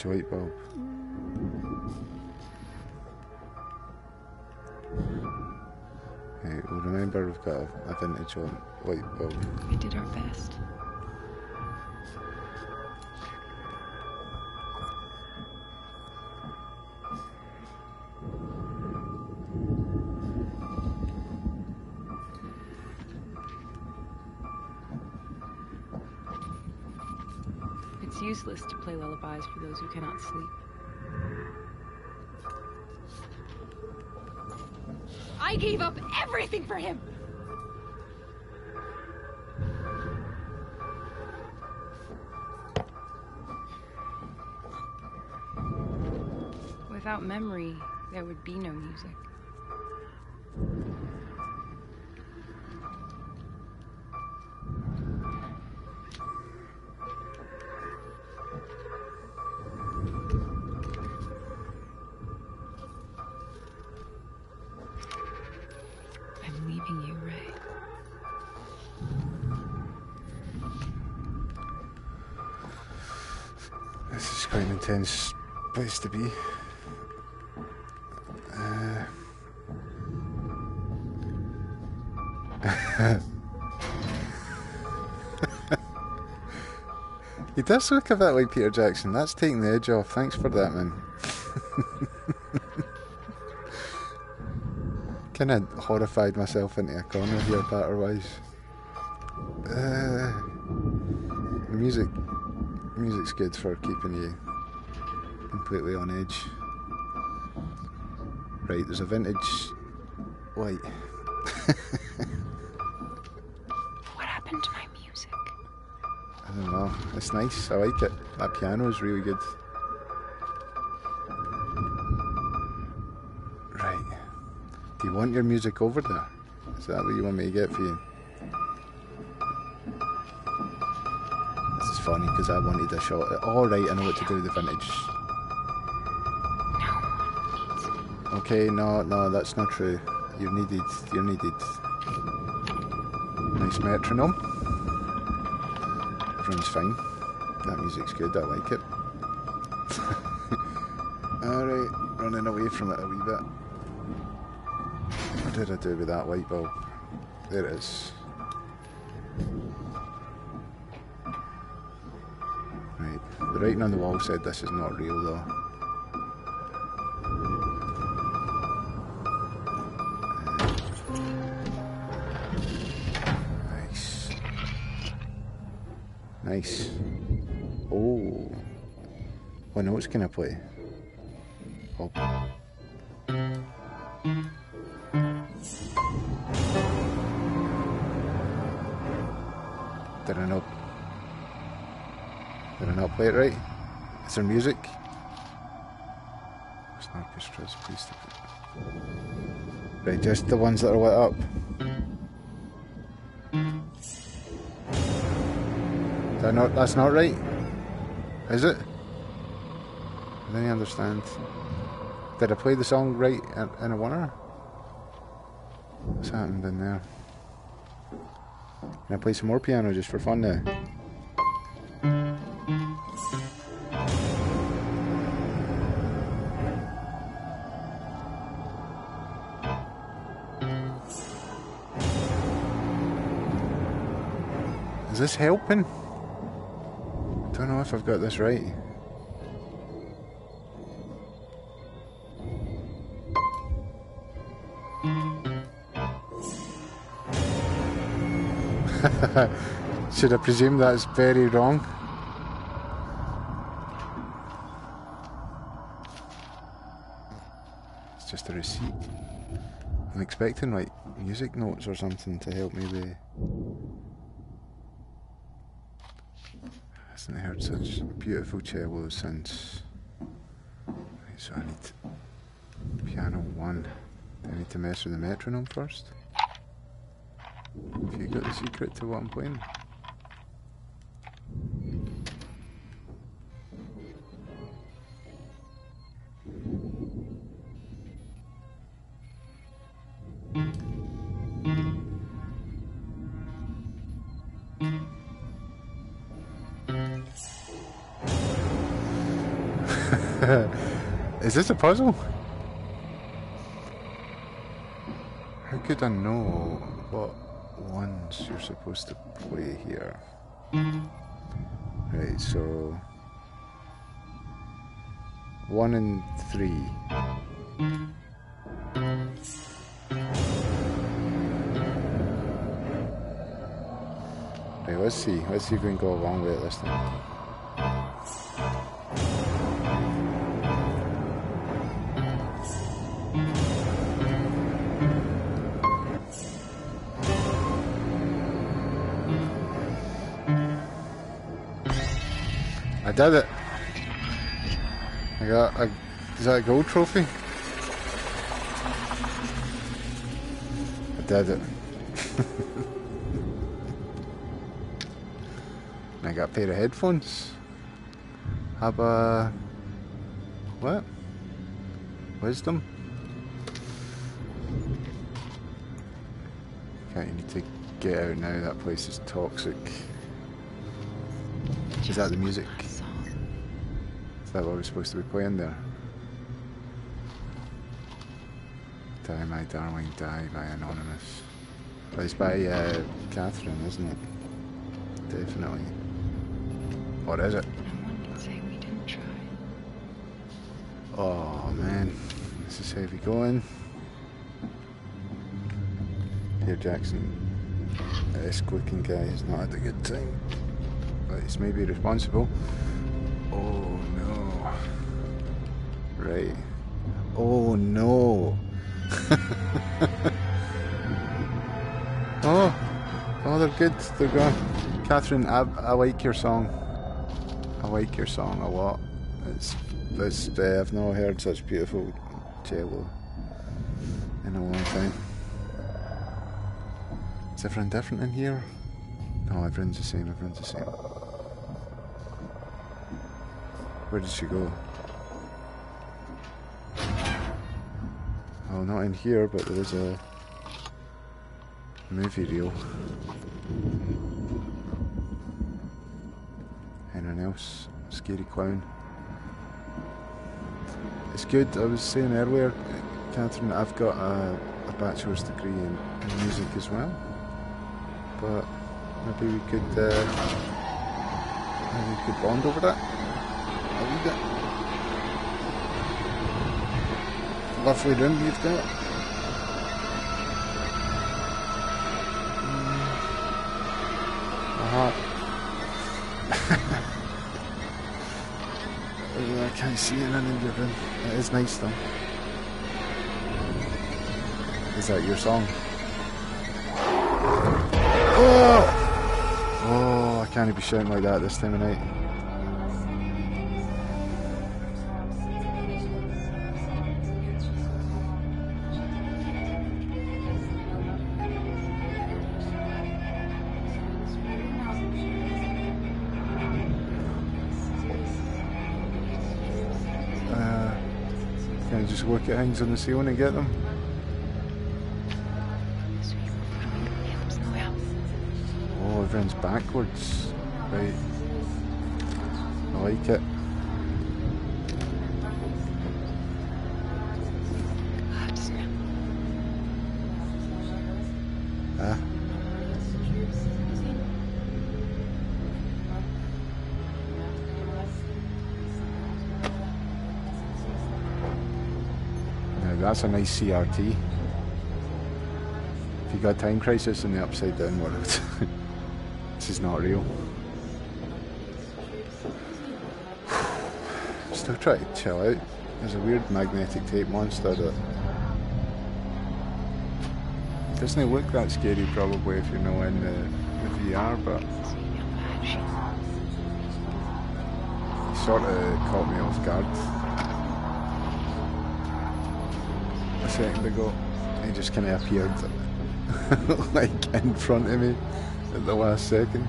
Light bulb. Right, well remember we've got a, a vintage light bulb. We did our best. Lullabies for those who cannot sleep. I gave up everything for him. Without memory, there would be no music. Quite an intense place to be. Uh, he does look a bit like Peter Jackson. That's taking the edge off. Thanks for that, man. kind of horrified myself into a corner here, batter wise. Uh, the music, music's good for keeping you completely on edge. Right, there's a vintage light. What happened to my music? I don't know. It's nice. I like it. That piano is really good. Right. Do you want your music over there? Is that what you want me to get for you? Funny because I wanted a shot. At, all right, I know what to do with the vintage. Okay, no, no, that's not true. You're needed, you're needed nice metronome. Everyone's fine. That music's good. I like it. Alright, running away from it a wee bit. What did I do with that light bulb? There it is. The writing on the wall said this is not real though. Nice. Nice. Oh. What notes can I play? There music? It's an orchestra, it's please. Right, just the ones that are lit up. That not, that's not right? Is it? I didn't understand. Did I play the song right in a winner? What's happened in there? Can I play some more piano just for fun now? This helping? Don't know if I've got this right. Should I presume that's very wrong? It's just a receipt. I'm expecting like music notes or something to help me with. Hasn't heard such beautiful cellos since. Right, so I need piano one. I need to mess with the metronome first? Have you got the secret to what I'm playing? This a puzzle? How could I know what ones you're supposed to play here? Right, so one and three. Right, let's see. Let's see if we can go along with it this time. Did it. I got a. Is that a gold trophy? I did it. I got a pair of headphones. Have a. What? Wisdom? Okay, you need to get out now. That place is toxic. Is that the music? Is that what we're supposed to be playing there? Die, my darling, die by Anonymous. Well, it's by uh, Catherine, isn't it? Definitely. Or is it? Say we didn't try. Oh man, this is heavy going. Here, Jackson. This clicking guy has not had a good time. But he's maybe responsible. Oh no. Right. Oh no. oh. Oh, they're good. They're gone. Catherine, I, I like your song. I like your song a lot. It's, it's uh, I've not heard such beautiful cello in a long time. Is everyone different in here? No, everyone's the same. Everyone's the same. Where did she go? Oh, not in here, but there is a movie reel. Anyone else? Scary clown. It's good. I was saying earlier, Catherine, I've got a, a bachelor's degree in, in music as well. But maybe we could uh, maybe we could bond over that. A wee bit. Lovely room you've got. Uh-huh. Oh, I can't see anything in your room. It is nice though. Is that your song? Oh! Oh, I can't be shouting like that this time of night. At things on the ceiling and get them? Oh, everyone's backwards. Right. I like it. That's a nice CRT. If you got Time Crisis in the Upside Down world, this is not real. Still try to chill out. There's a weird magnetic tape monster that doesn't it look that scary probably if you're not in the, the VR, but sort of caught me off guard second ago. He just kind of appeared like in front of me at the last second.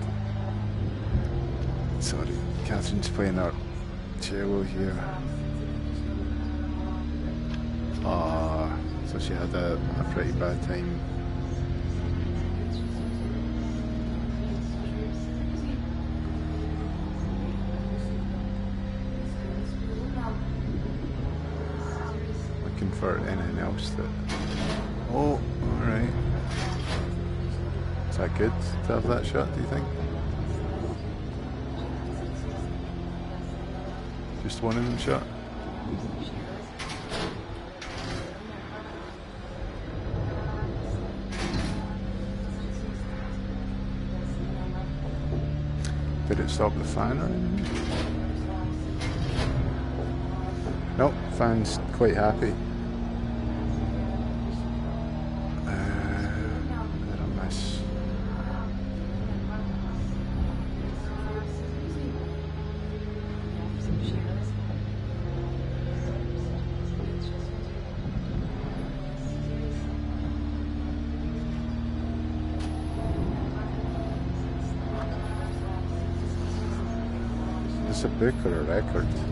Sorry, Catherine's playing her cello here. Ah, so she had a, a pretty bad time. Oh, alright. Is that good to have that shot, do you think? Just one in them shot? Did it stop the fan or anything? Nope, fan's quite happy. A record?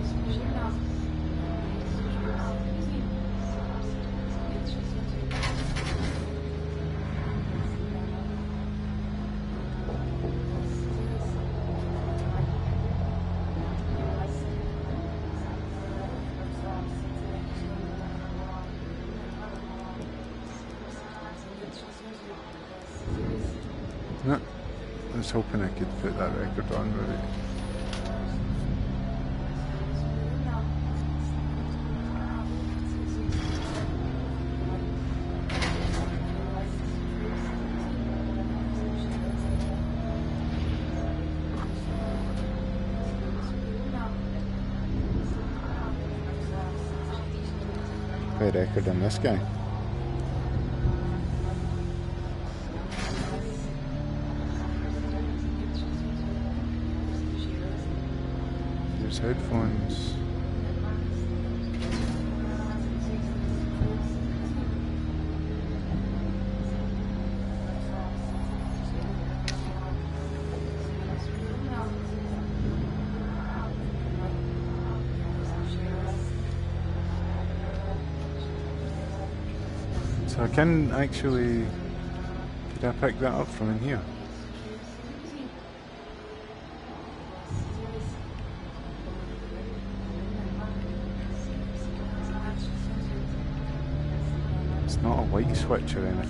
Record on this guy. There's headphones. Can actually. Did I pick that up from in here? It's not a white switch or anything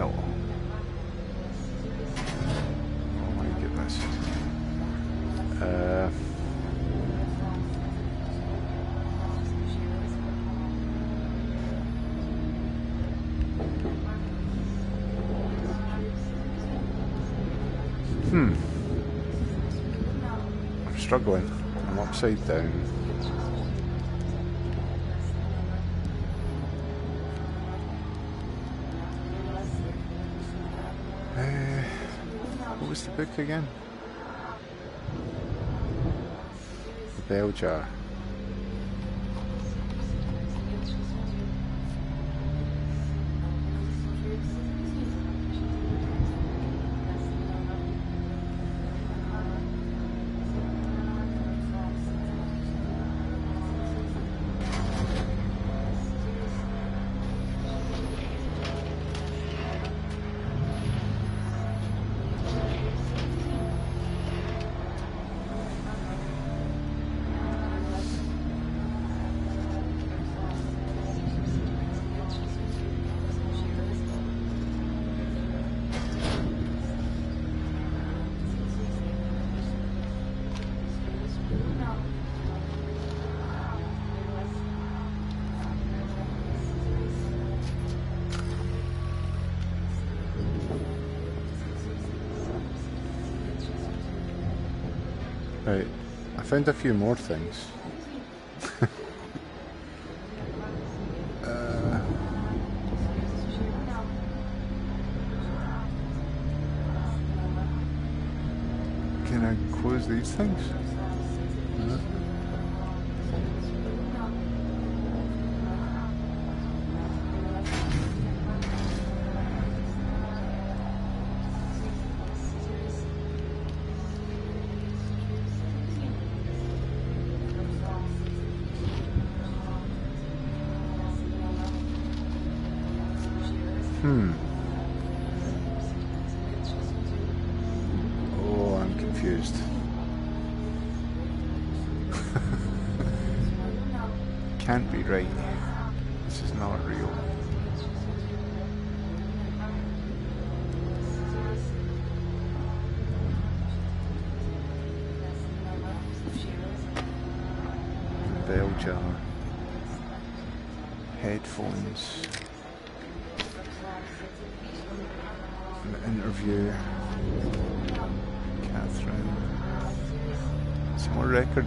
No. Oh my goodness. Uh, Hmm. I'm struggling. I'm upside down. The book again? The found a few more things. uh, can I close these things?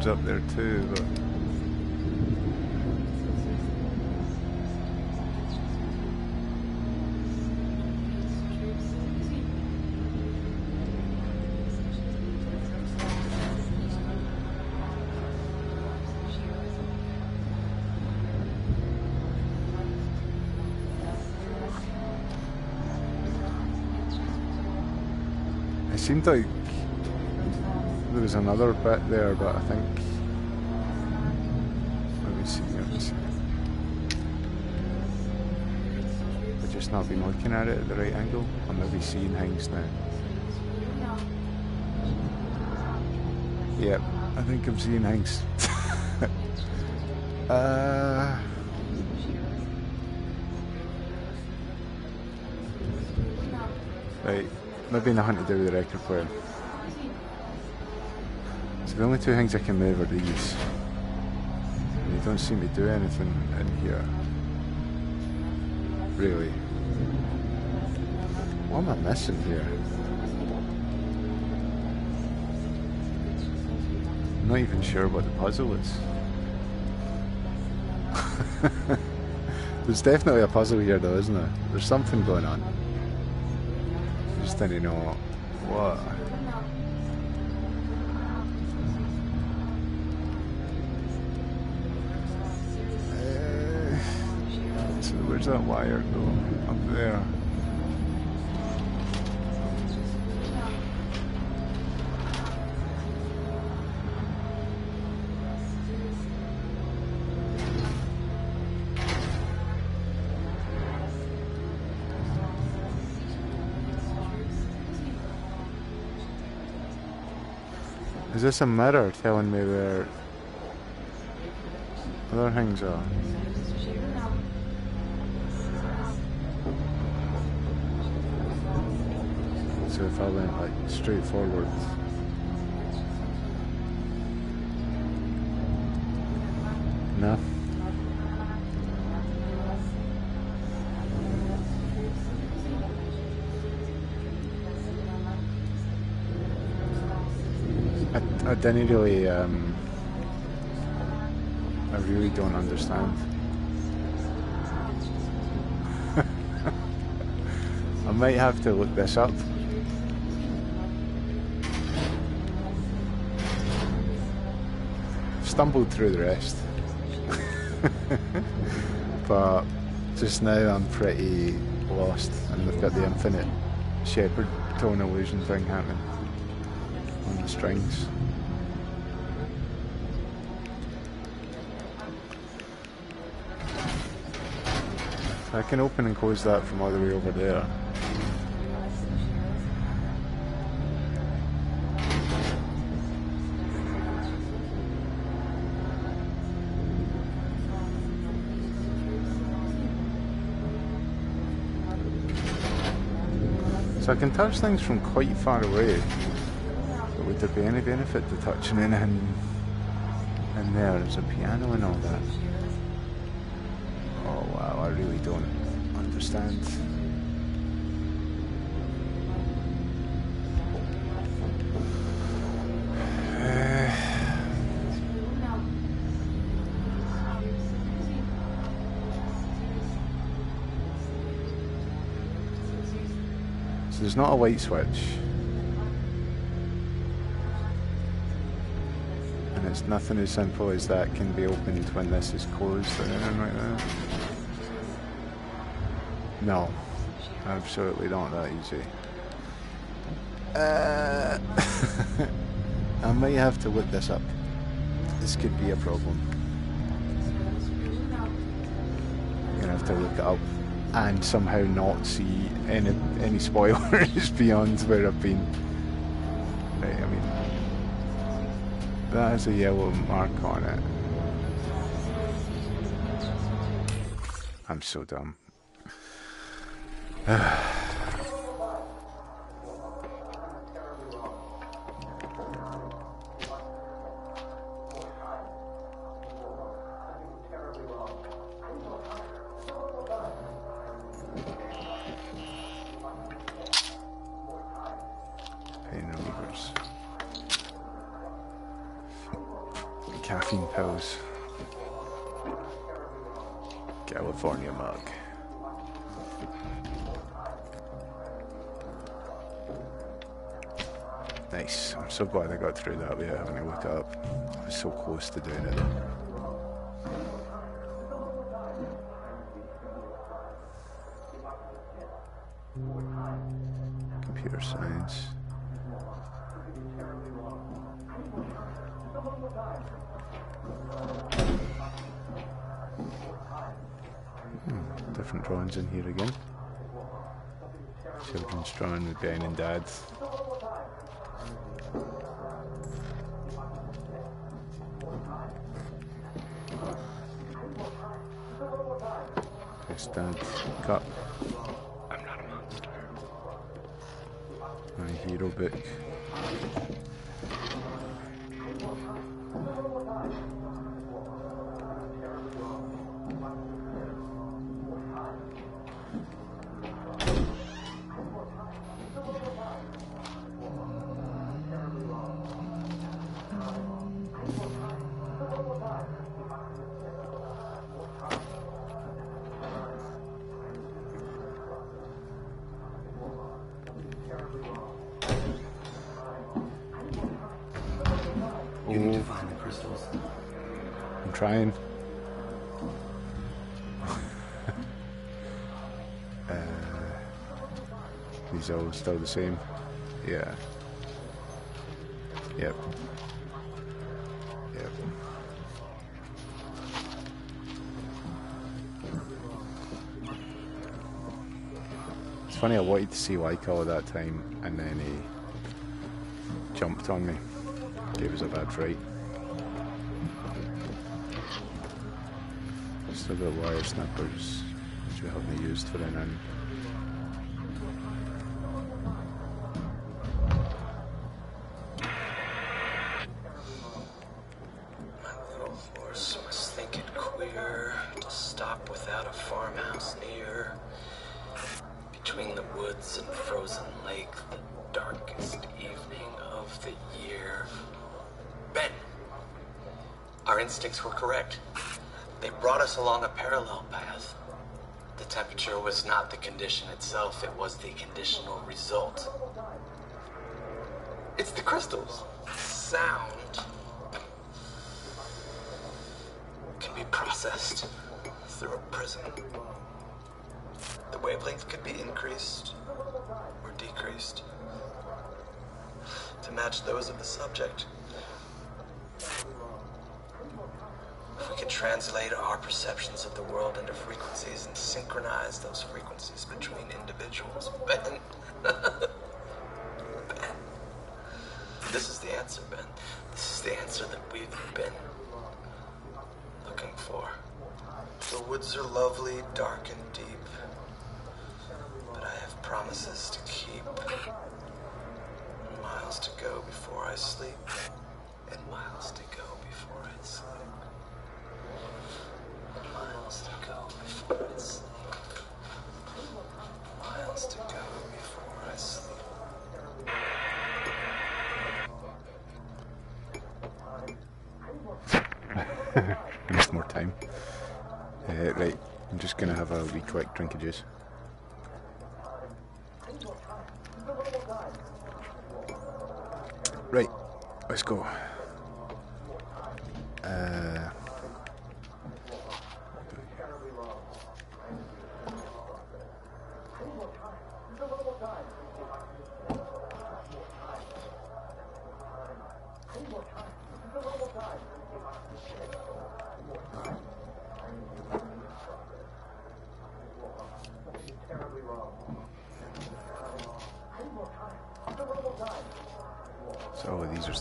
Up there too. But... It seemed like there was another bit there, but I think not been looking at it at the right angle. I'm maybe seeing things now. Yep, I think I'm seeing things. uh. Right, maybe nothing to do with the record player. So the only two things I can move are these. And you don't seem to do anything in here. Really. What am I messing here? I'm not even sure what the puzzle is. There's definitely a puzzle here though, isn't there? There's something going on. Just didn't know what. Uh, so where's that wire go? Up there. This a mirror telling me where other things are? So if I went like straight forward. No. I, didn't really, um, I really don't understand. I might have to look this up. Stumbled through the rest. but just now I'm pretty lost and we've got the infinite Shepard tone illusion thing happening on the strings. I can open and close that from all the way over there. So I can touch things from quite far away. But would there be any benefit to touching anything in there? There's a piano and all that. Really don't understand. So there's not a light switch. And it's nothing as simple as that can be opened when this is closed or anything like that. No, absolutely not that easy. Uh, I might have to look this up. This could be a problem. I'm gonna have to look it up and somehow not see any any spoilers beyond where I've been. Right, I mean that has a yellow mark on it. I'm so dumb. Ugh. so close to doing it. Computer science. Hmm, different drawings in here again. Children's drawing with Ben and Dad. Dad. Cut. I'm not a monster. My hero book. Trying. uh, these all still the same. Yeah. Yep. Yep. It's funny, I wanted to see at that time, and then he jumped on me. Gave us a bad fright. Still got wire snappers, which we haven't used for. My those frequencies between individuals, Ben.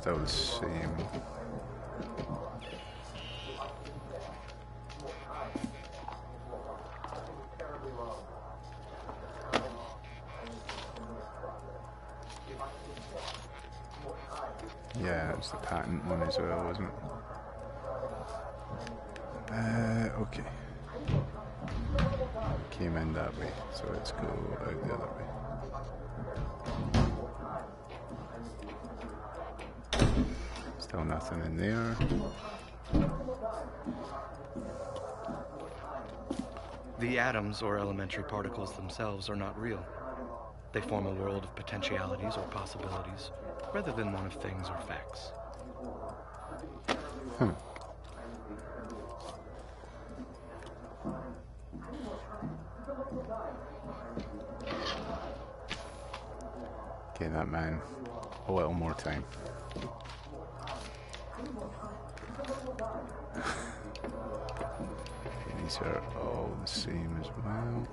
Still the same. Yeah, it's the patent one as well, wasn't it? Uh, okay. Came in that way, so let's go out the other nothing in there. The atoms or elementary particles themselves are not real. They form a world of potentialities or possibilities, rather than one of things or facts. Hmm. Okay, that man. A little more time. He these are all the same as well.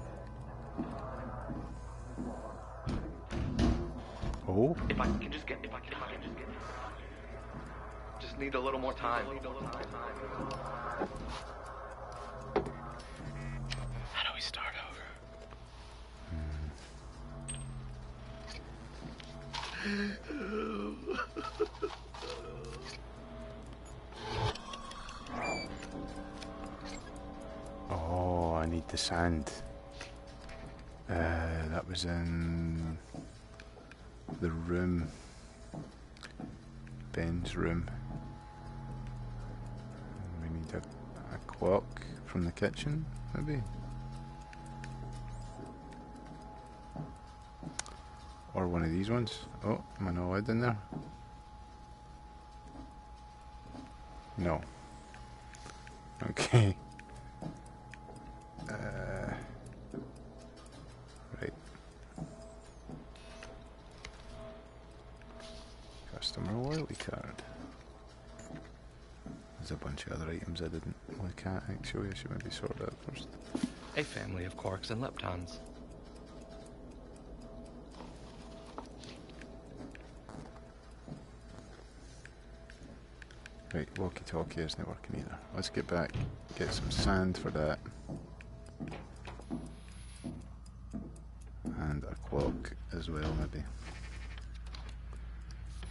Oh, If I can just get, if I can, if I can just get, just need a little more time. Need a little more time. How do we start over? oh, need the sand. Uh, that was in the room. Ben's room. We need a, a clock from the kitchen, maybe? Or one of these ones. Oh, am I not allowed in there? No. Okay. Uh, right. Customer loyalty card. There's a bunch of other items I didn't look at actually. I should maybe sort that first. A family of quarks and leptons. Right, walkie talkie isn't working either. Let's get back, get some sand for that. And a clock as well, maybe.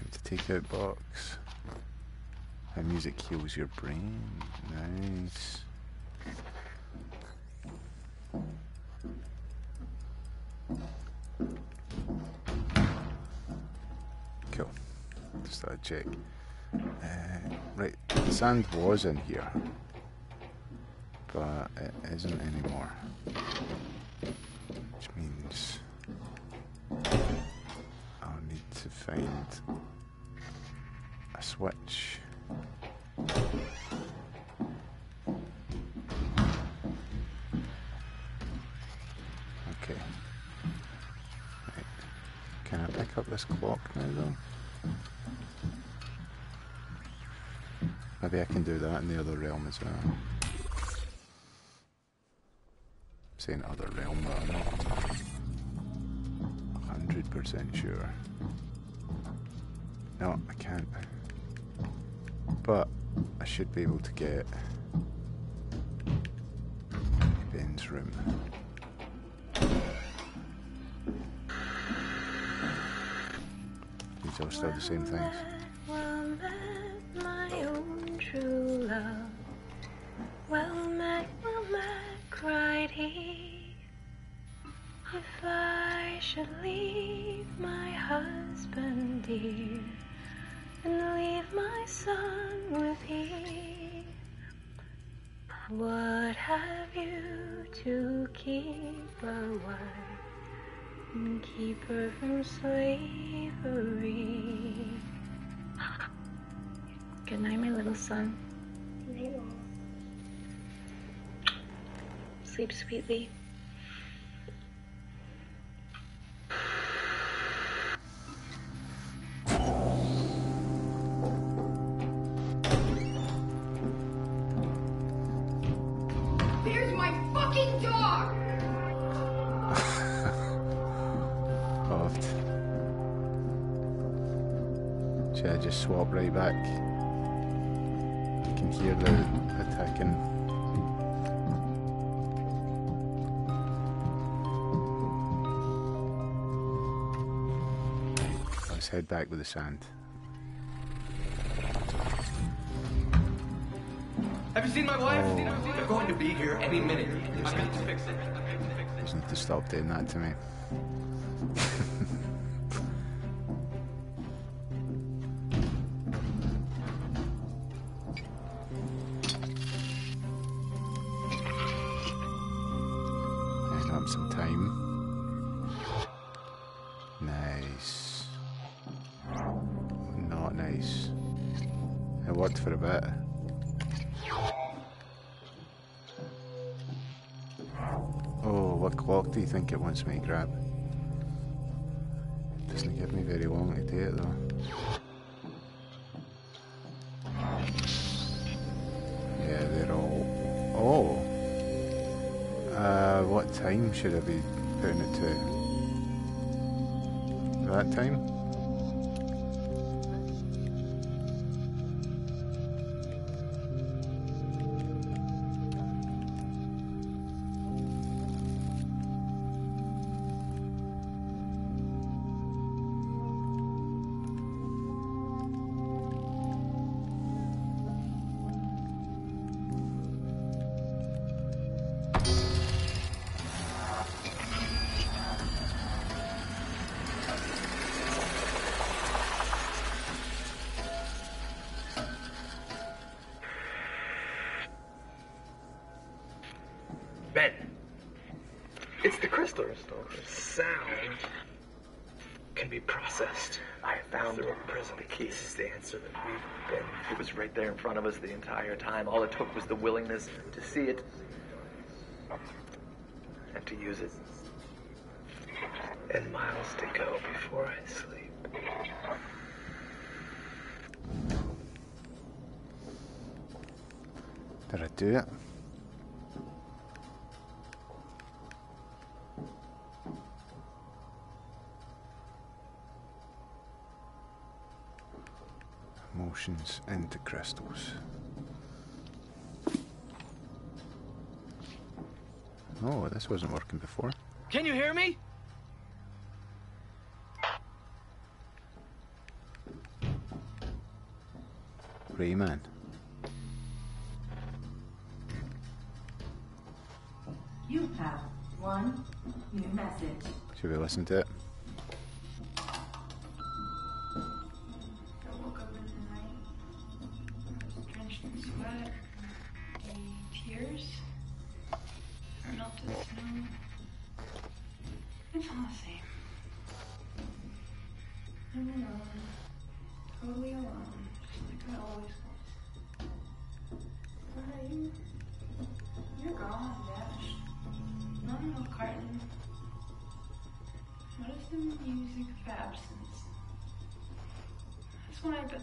Need to take out box. Music heals your brain. Nice. Cool. Just I'd check. Uh, right, sand was in here, but it isn't anymore. Now though? Maybe I can do that in the other realm as well. saying other realm, but I'm not hundred percent sure. No, I can't. But I should be able to get Are the same things. Well met, my own true love. Well met, well met, cried he. If I should leave my husband dear and leave my son with ye, what have you to keep a wife and keep her from slavery? Good night, my little son. Night. Sleep sweetly. There's my fucking dog! Oft. Should I just swap right back? Let's head back with the sand. Have you seen my wife? Oh. They're going to be here any minute. I need to fix it. Just need to stop doing that to me. It worked for a bit. Oh, what clock do you think it wants me to grab? It Doesn't give me very long to do it though. Yeah, they're all. Oh! Uh, what time should I be putting it to? That time? The entire time. All it took was the willingness to see it and to use it. And miles to go before I sleep. Did I do it? Motions into crystals. Oh, this wasn't working before. Can you hear me? Raymond. You have one new message. Should we listen to it?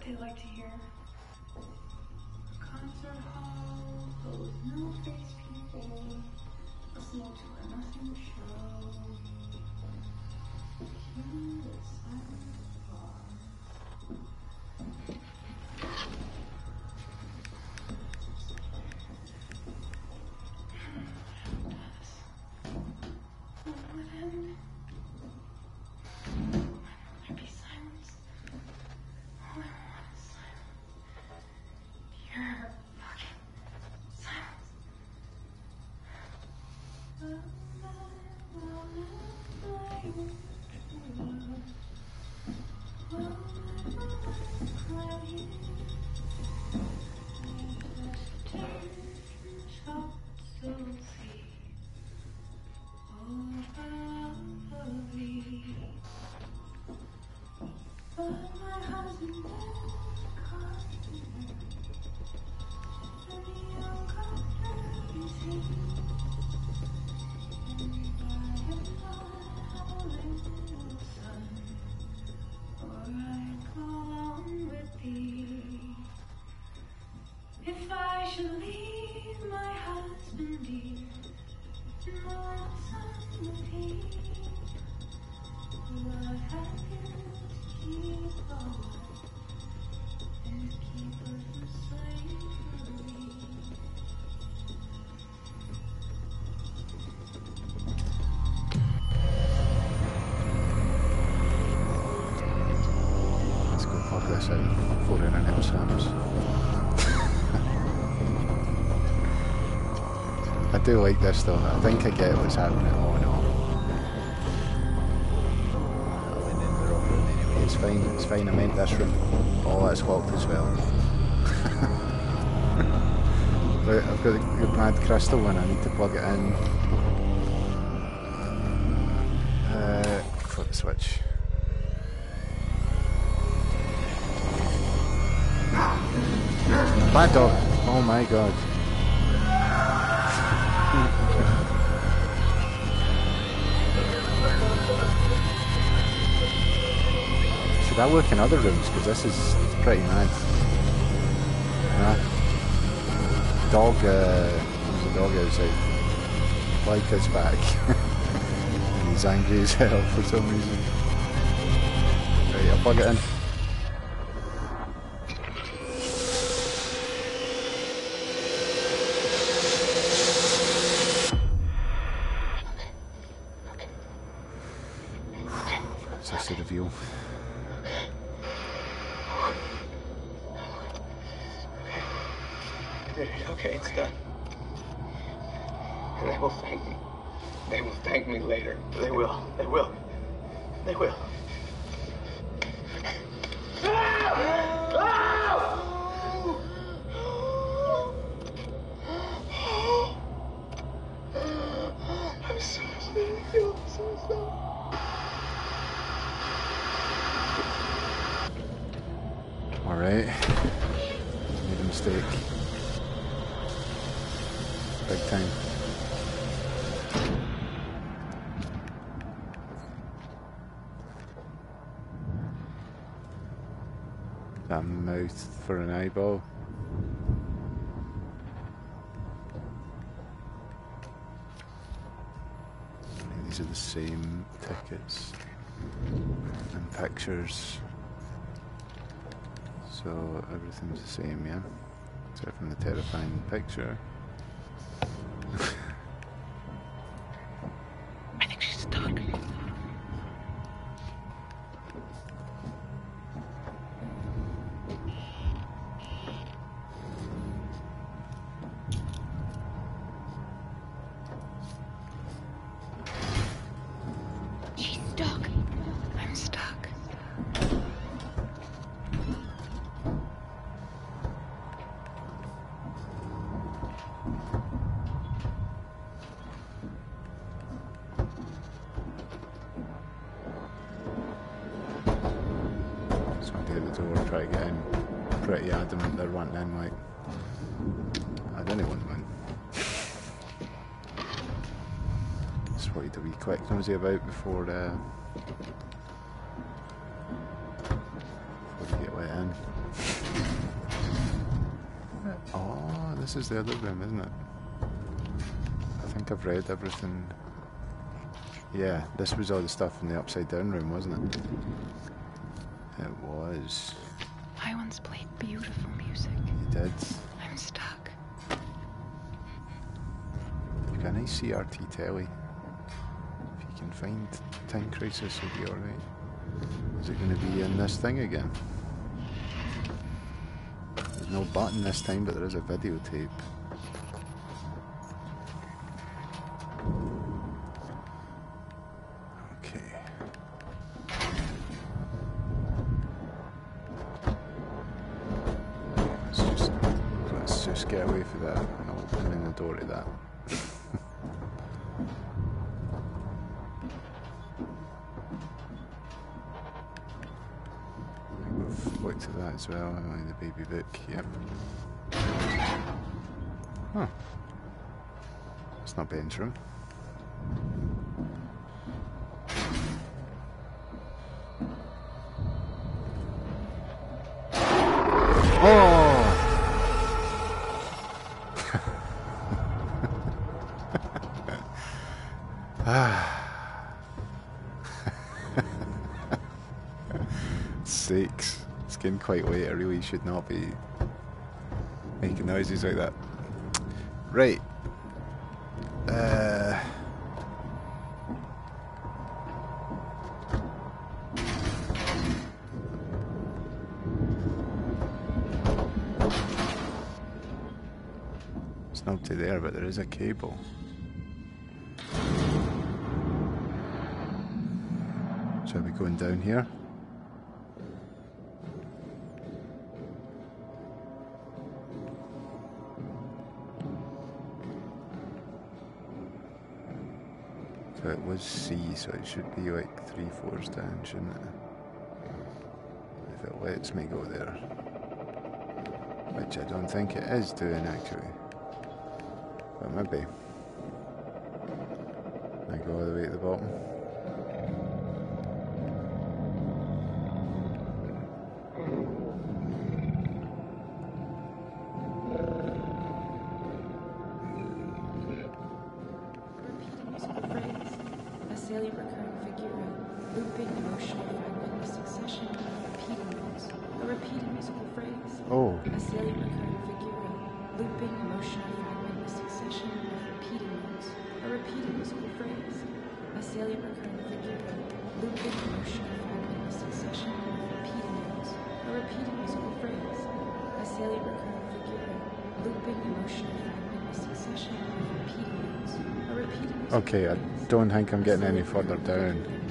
They like to hear. Do like this though. I think I get what's happening. Oh no. I went in the wrong room anyway. It's fine. It's fine. I meant this room. Oh, that's locked as well. right, I've got the, mad crystal one. I need to plug it in. Uh, flip switch. Bad dog. Oh my god. Should I look in other rooms? Because this is pretty mad. Nah. Dog, uh, there's a dog outside. like us back. he's angry as hell for some reason. Right, I'll plug it in. These are the same tickets and pictures. So everything's the same, yeah? Except from the terrifying picture. Nosy about before, uh, before you get let in. Oh, this is the other room, isn't it? I think I've read everything. Yeah, this was all the stuff in the upside down room, wasn't it? It was. I once played beautiful music. You did. I'm stuck. You've got a nice CRT telly. Find Time Crisis, you'll be alright. Is it going to be in this thing again? There's no button this time, but there is a videotape. Okay. Let's just, get away from that and open the door to that. As well, haven't? The baby book, yep. Huh. It's not Ben's room. Should not be making noises like that. Right. Uh. It's not to there, but there is a cable. Shall we going down here? So it should be like three floors down, shouldn't it? If it lets me go there. Which I don't think it is doing actually. But maybe. I go all the way to the bottom. don't think I'm getting any further down.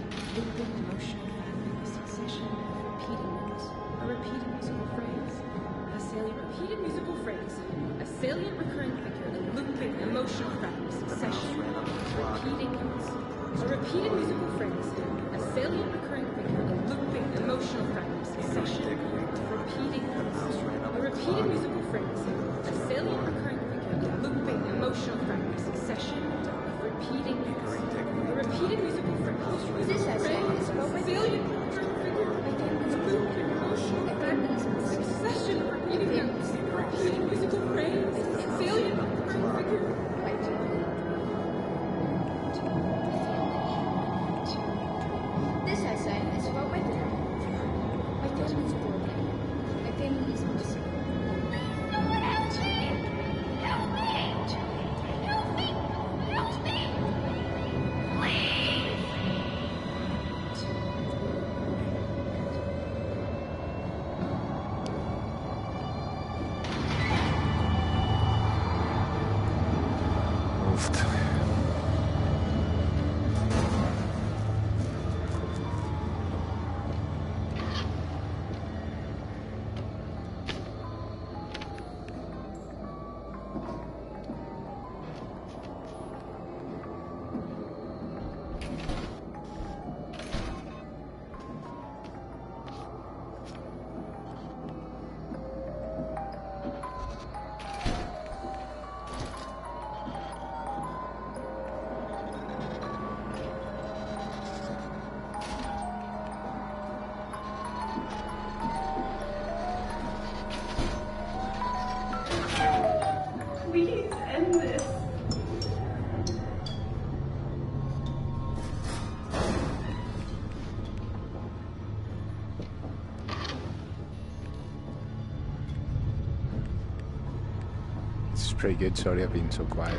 pretty good. Sorry I've been so quiet.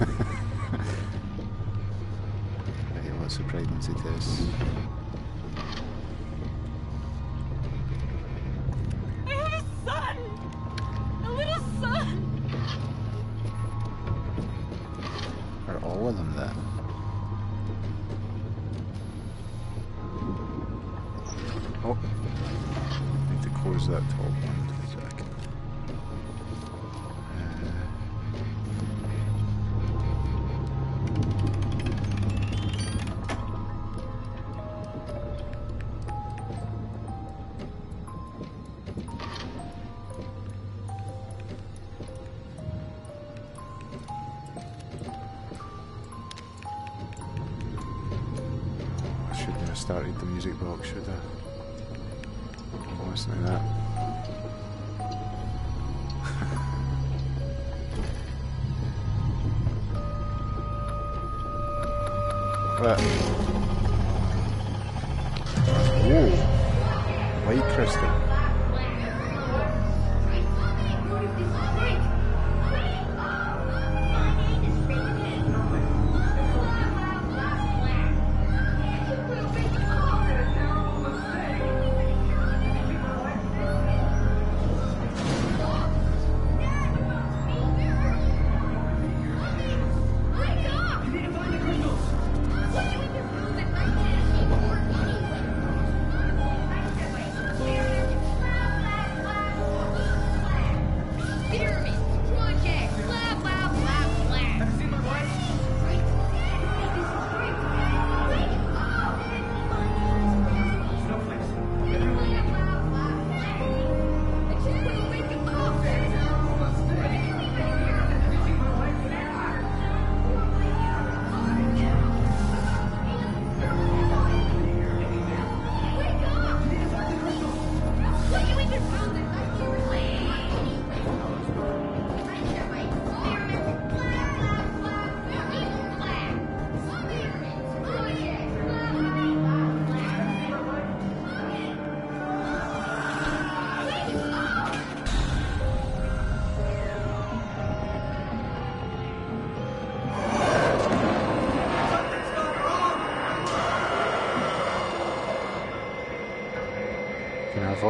right, what's the pregnancy test?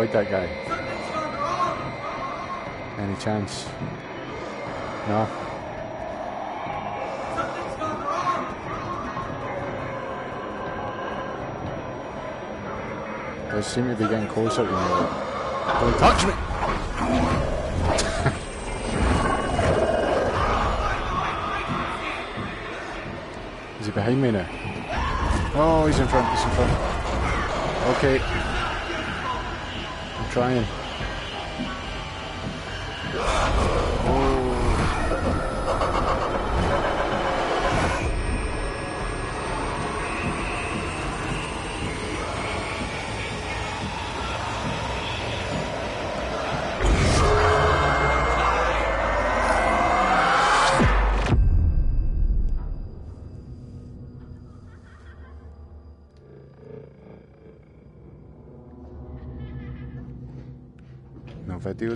Avoid that guy. Any chance? No? They seem to be getting closer to me. Don't touch me! Is he behind me now? Oh, he's in front, he's in front. Okay. Trying.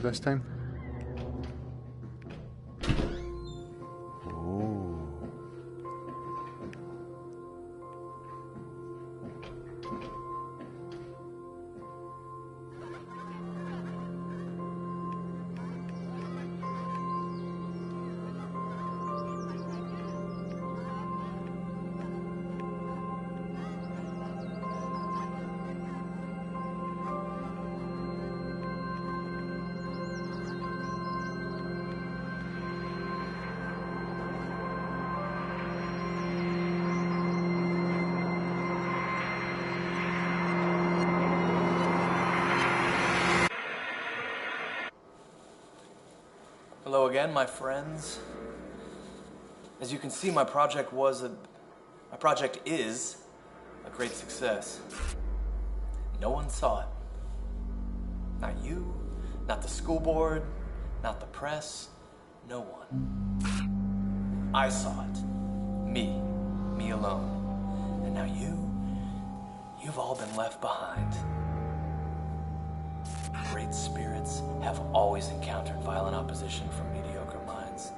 This time? Again, my friends. As you can see, my project was a. My project is a great success. No one saw it. Not you, not the school board, not the press, no one. I saw it. Me. Me alone. And now you. You've all been left behind. Great spirits have always encountered violent opposition from mediocre minds.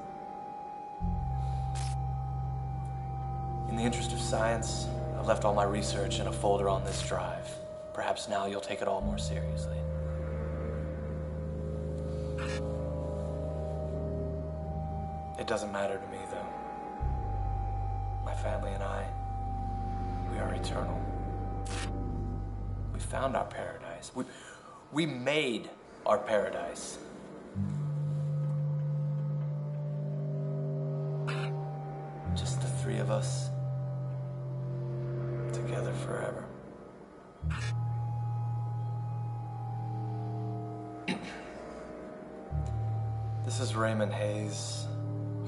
In the interest of science, I've left all my research in a folder on this drive. Perhaps now you'll take it all more seriously. It doesn't matter to me, though. My family and I, we are eternal. We found our paradise. We, we made our paradise. Just the three of us, together forever. this is Raymond Hayes,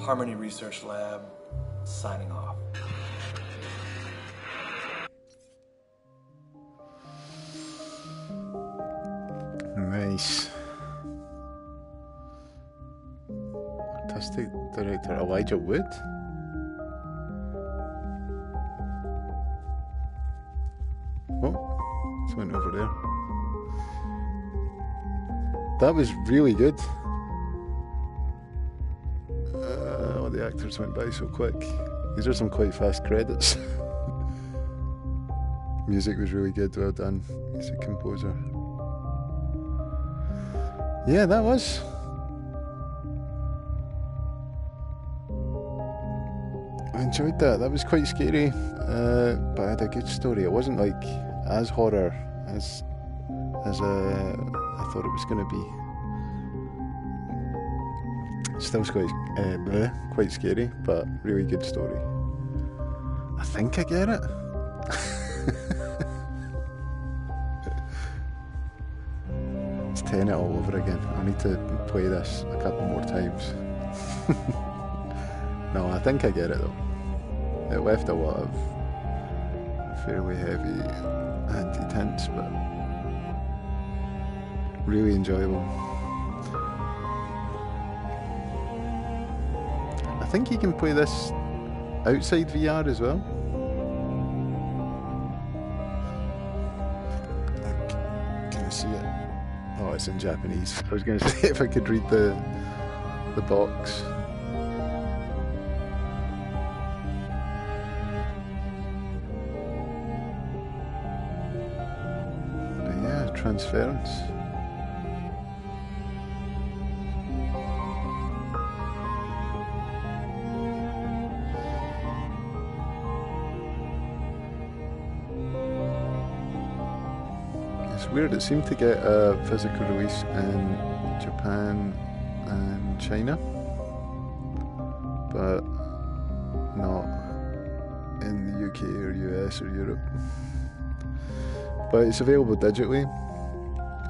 Harmony Research Lab, signing off. Nice. Artistic director Elijah Wood. Oh, it's went over there. That was really good. Uh, all the actors went by so quick. These are some quite fast credits. Music was really good, well done. Music composer. Yeah, that was. I enjoyed that. That was quite scary, uh, but I had a good story. It wasn't like as horror as as uh, I thought it was going to be. Still quite uh, bleh, quite scary, but really good story. I think I get it. It's it all over again. I need to play this a couple more times. no, I think I get it though. It left a lot of fairly heavy anti-tense, but really enjoyable. I think you can play this outside VR as well. It's in Japanese. I was going to say if I could read the the box. But yeah, transference. Weird. It seemed to get a physical release in Japan and China, but not in the UK or US or Europe. But it's available digitally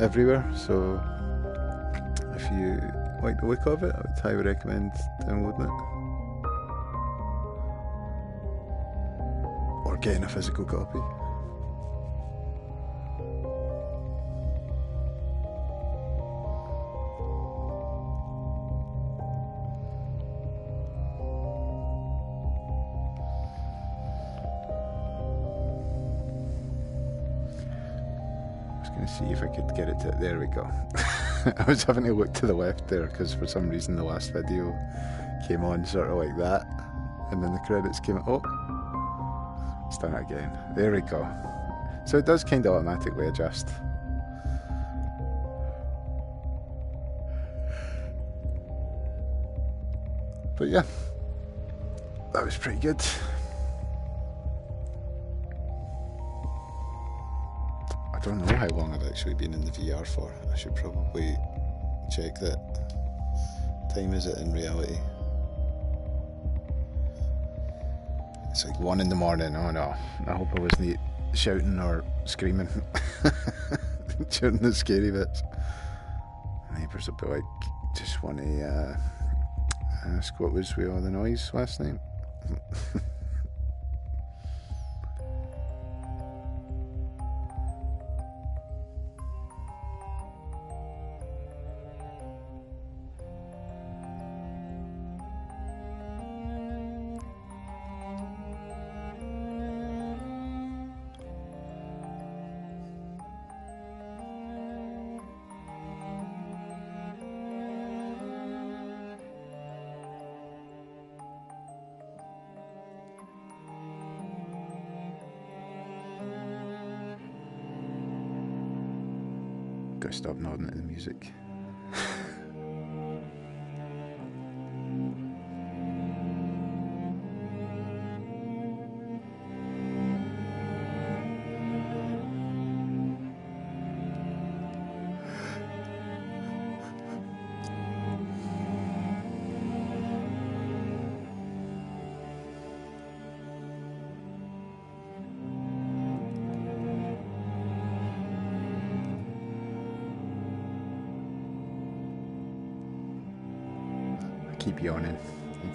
everywhere, so if you like the look of it, I would highly recommend downloading it. Or getting a physical copy. Get it to. There we go. I was having to look to the left there because for some reason the last video came on sort of like that, and then the credits came. Oh, done again. There we go. So it does kind of automatically adjust. But yeah, that was pretty good. Actually been in the VR for. I should probably check that. Time is it in reality? It's like one in the morning. Oh no! I hope I wasn't shouting or screaming during the scary bits. Neighbours will be like, just want to uh, ask what was with all the noise last night. yüksek.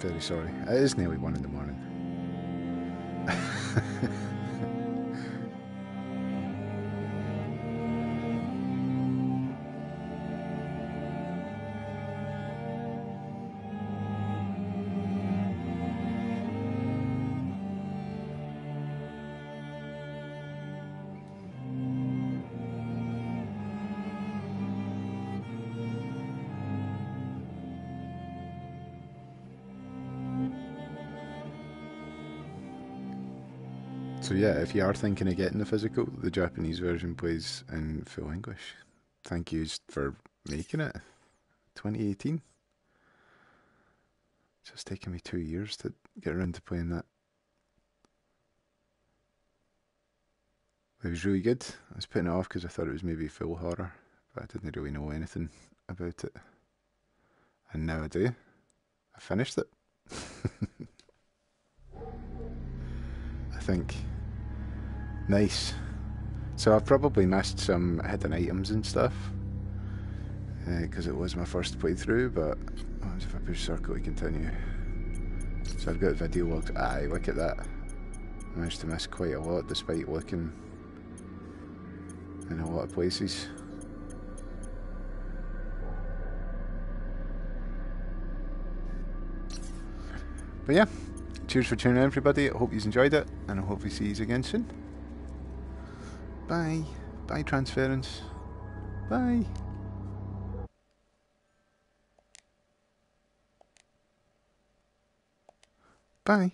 I'm very sorry. Uh, it is nearly one in the yeah, if you are thinking of getting the physical, the Japanese version plays in full English. Thank you for making it. 2018. It's just taken me two years to get around to playing that. It was really good. I was putting it off because I thought it was maybe full horror, but I didn't really know anything about it. And now I do. I finished it. I think. Nice. So I've probably missed some hidden items and stuff uh, because it was my first playthrough. But if I push circle, we continue. So I've got video logs. Aye, look at that. I managed to miss quite a lot despite looking in a lot of places. But yeah, cheers for tuning in, everybody. I hope you've enjoyed it, and I hope we see you again soon. Bye. Bye, transference. Bye. Bye.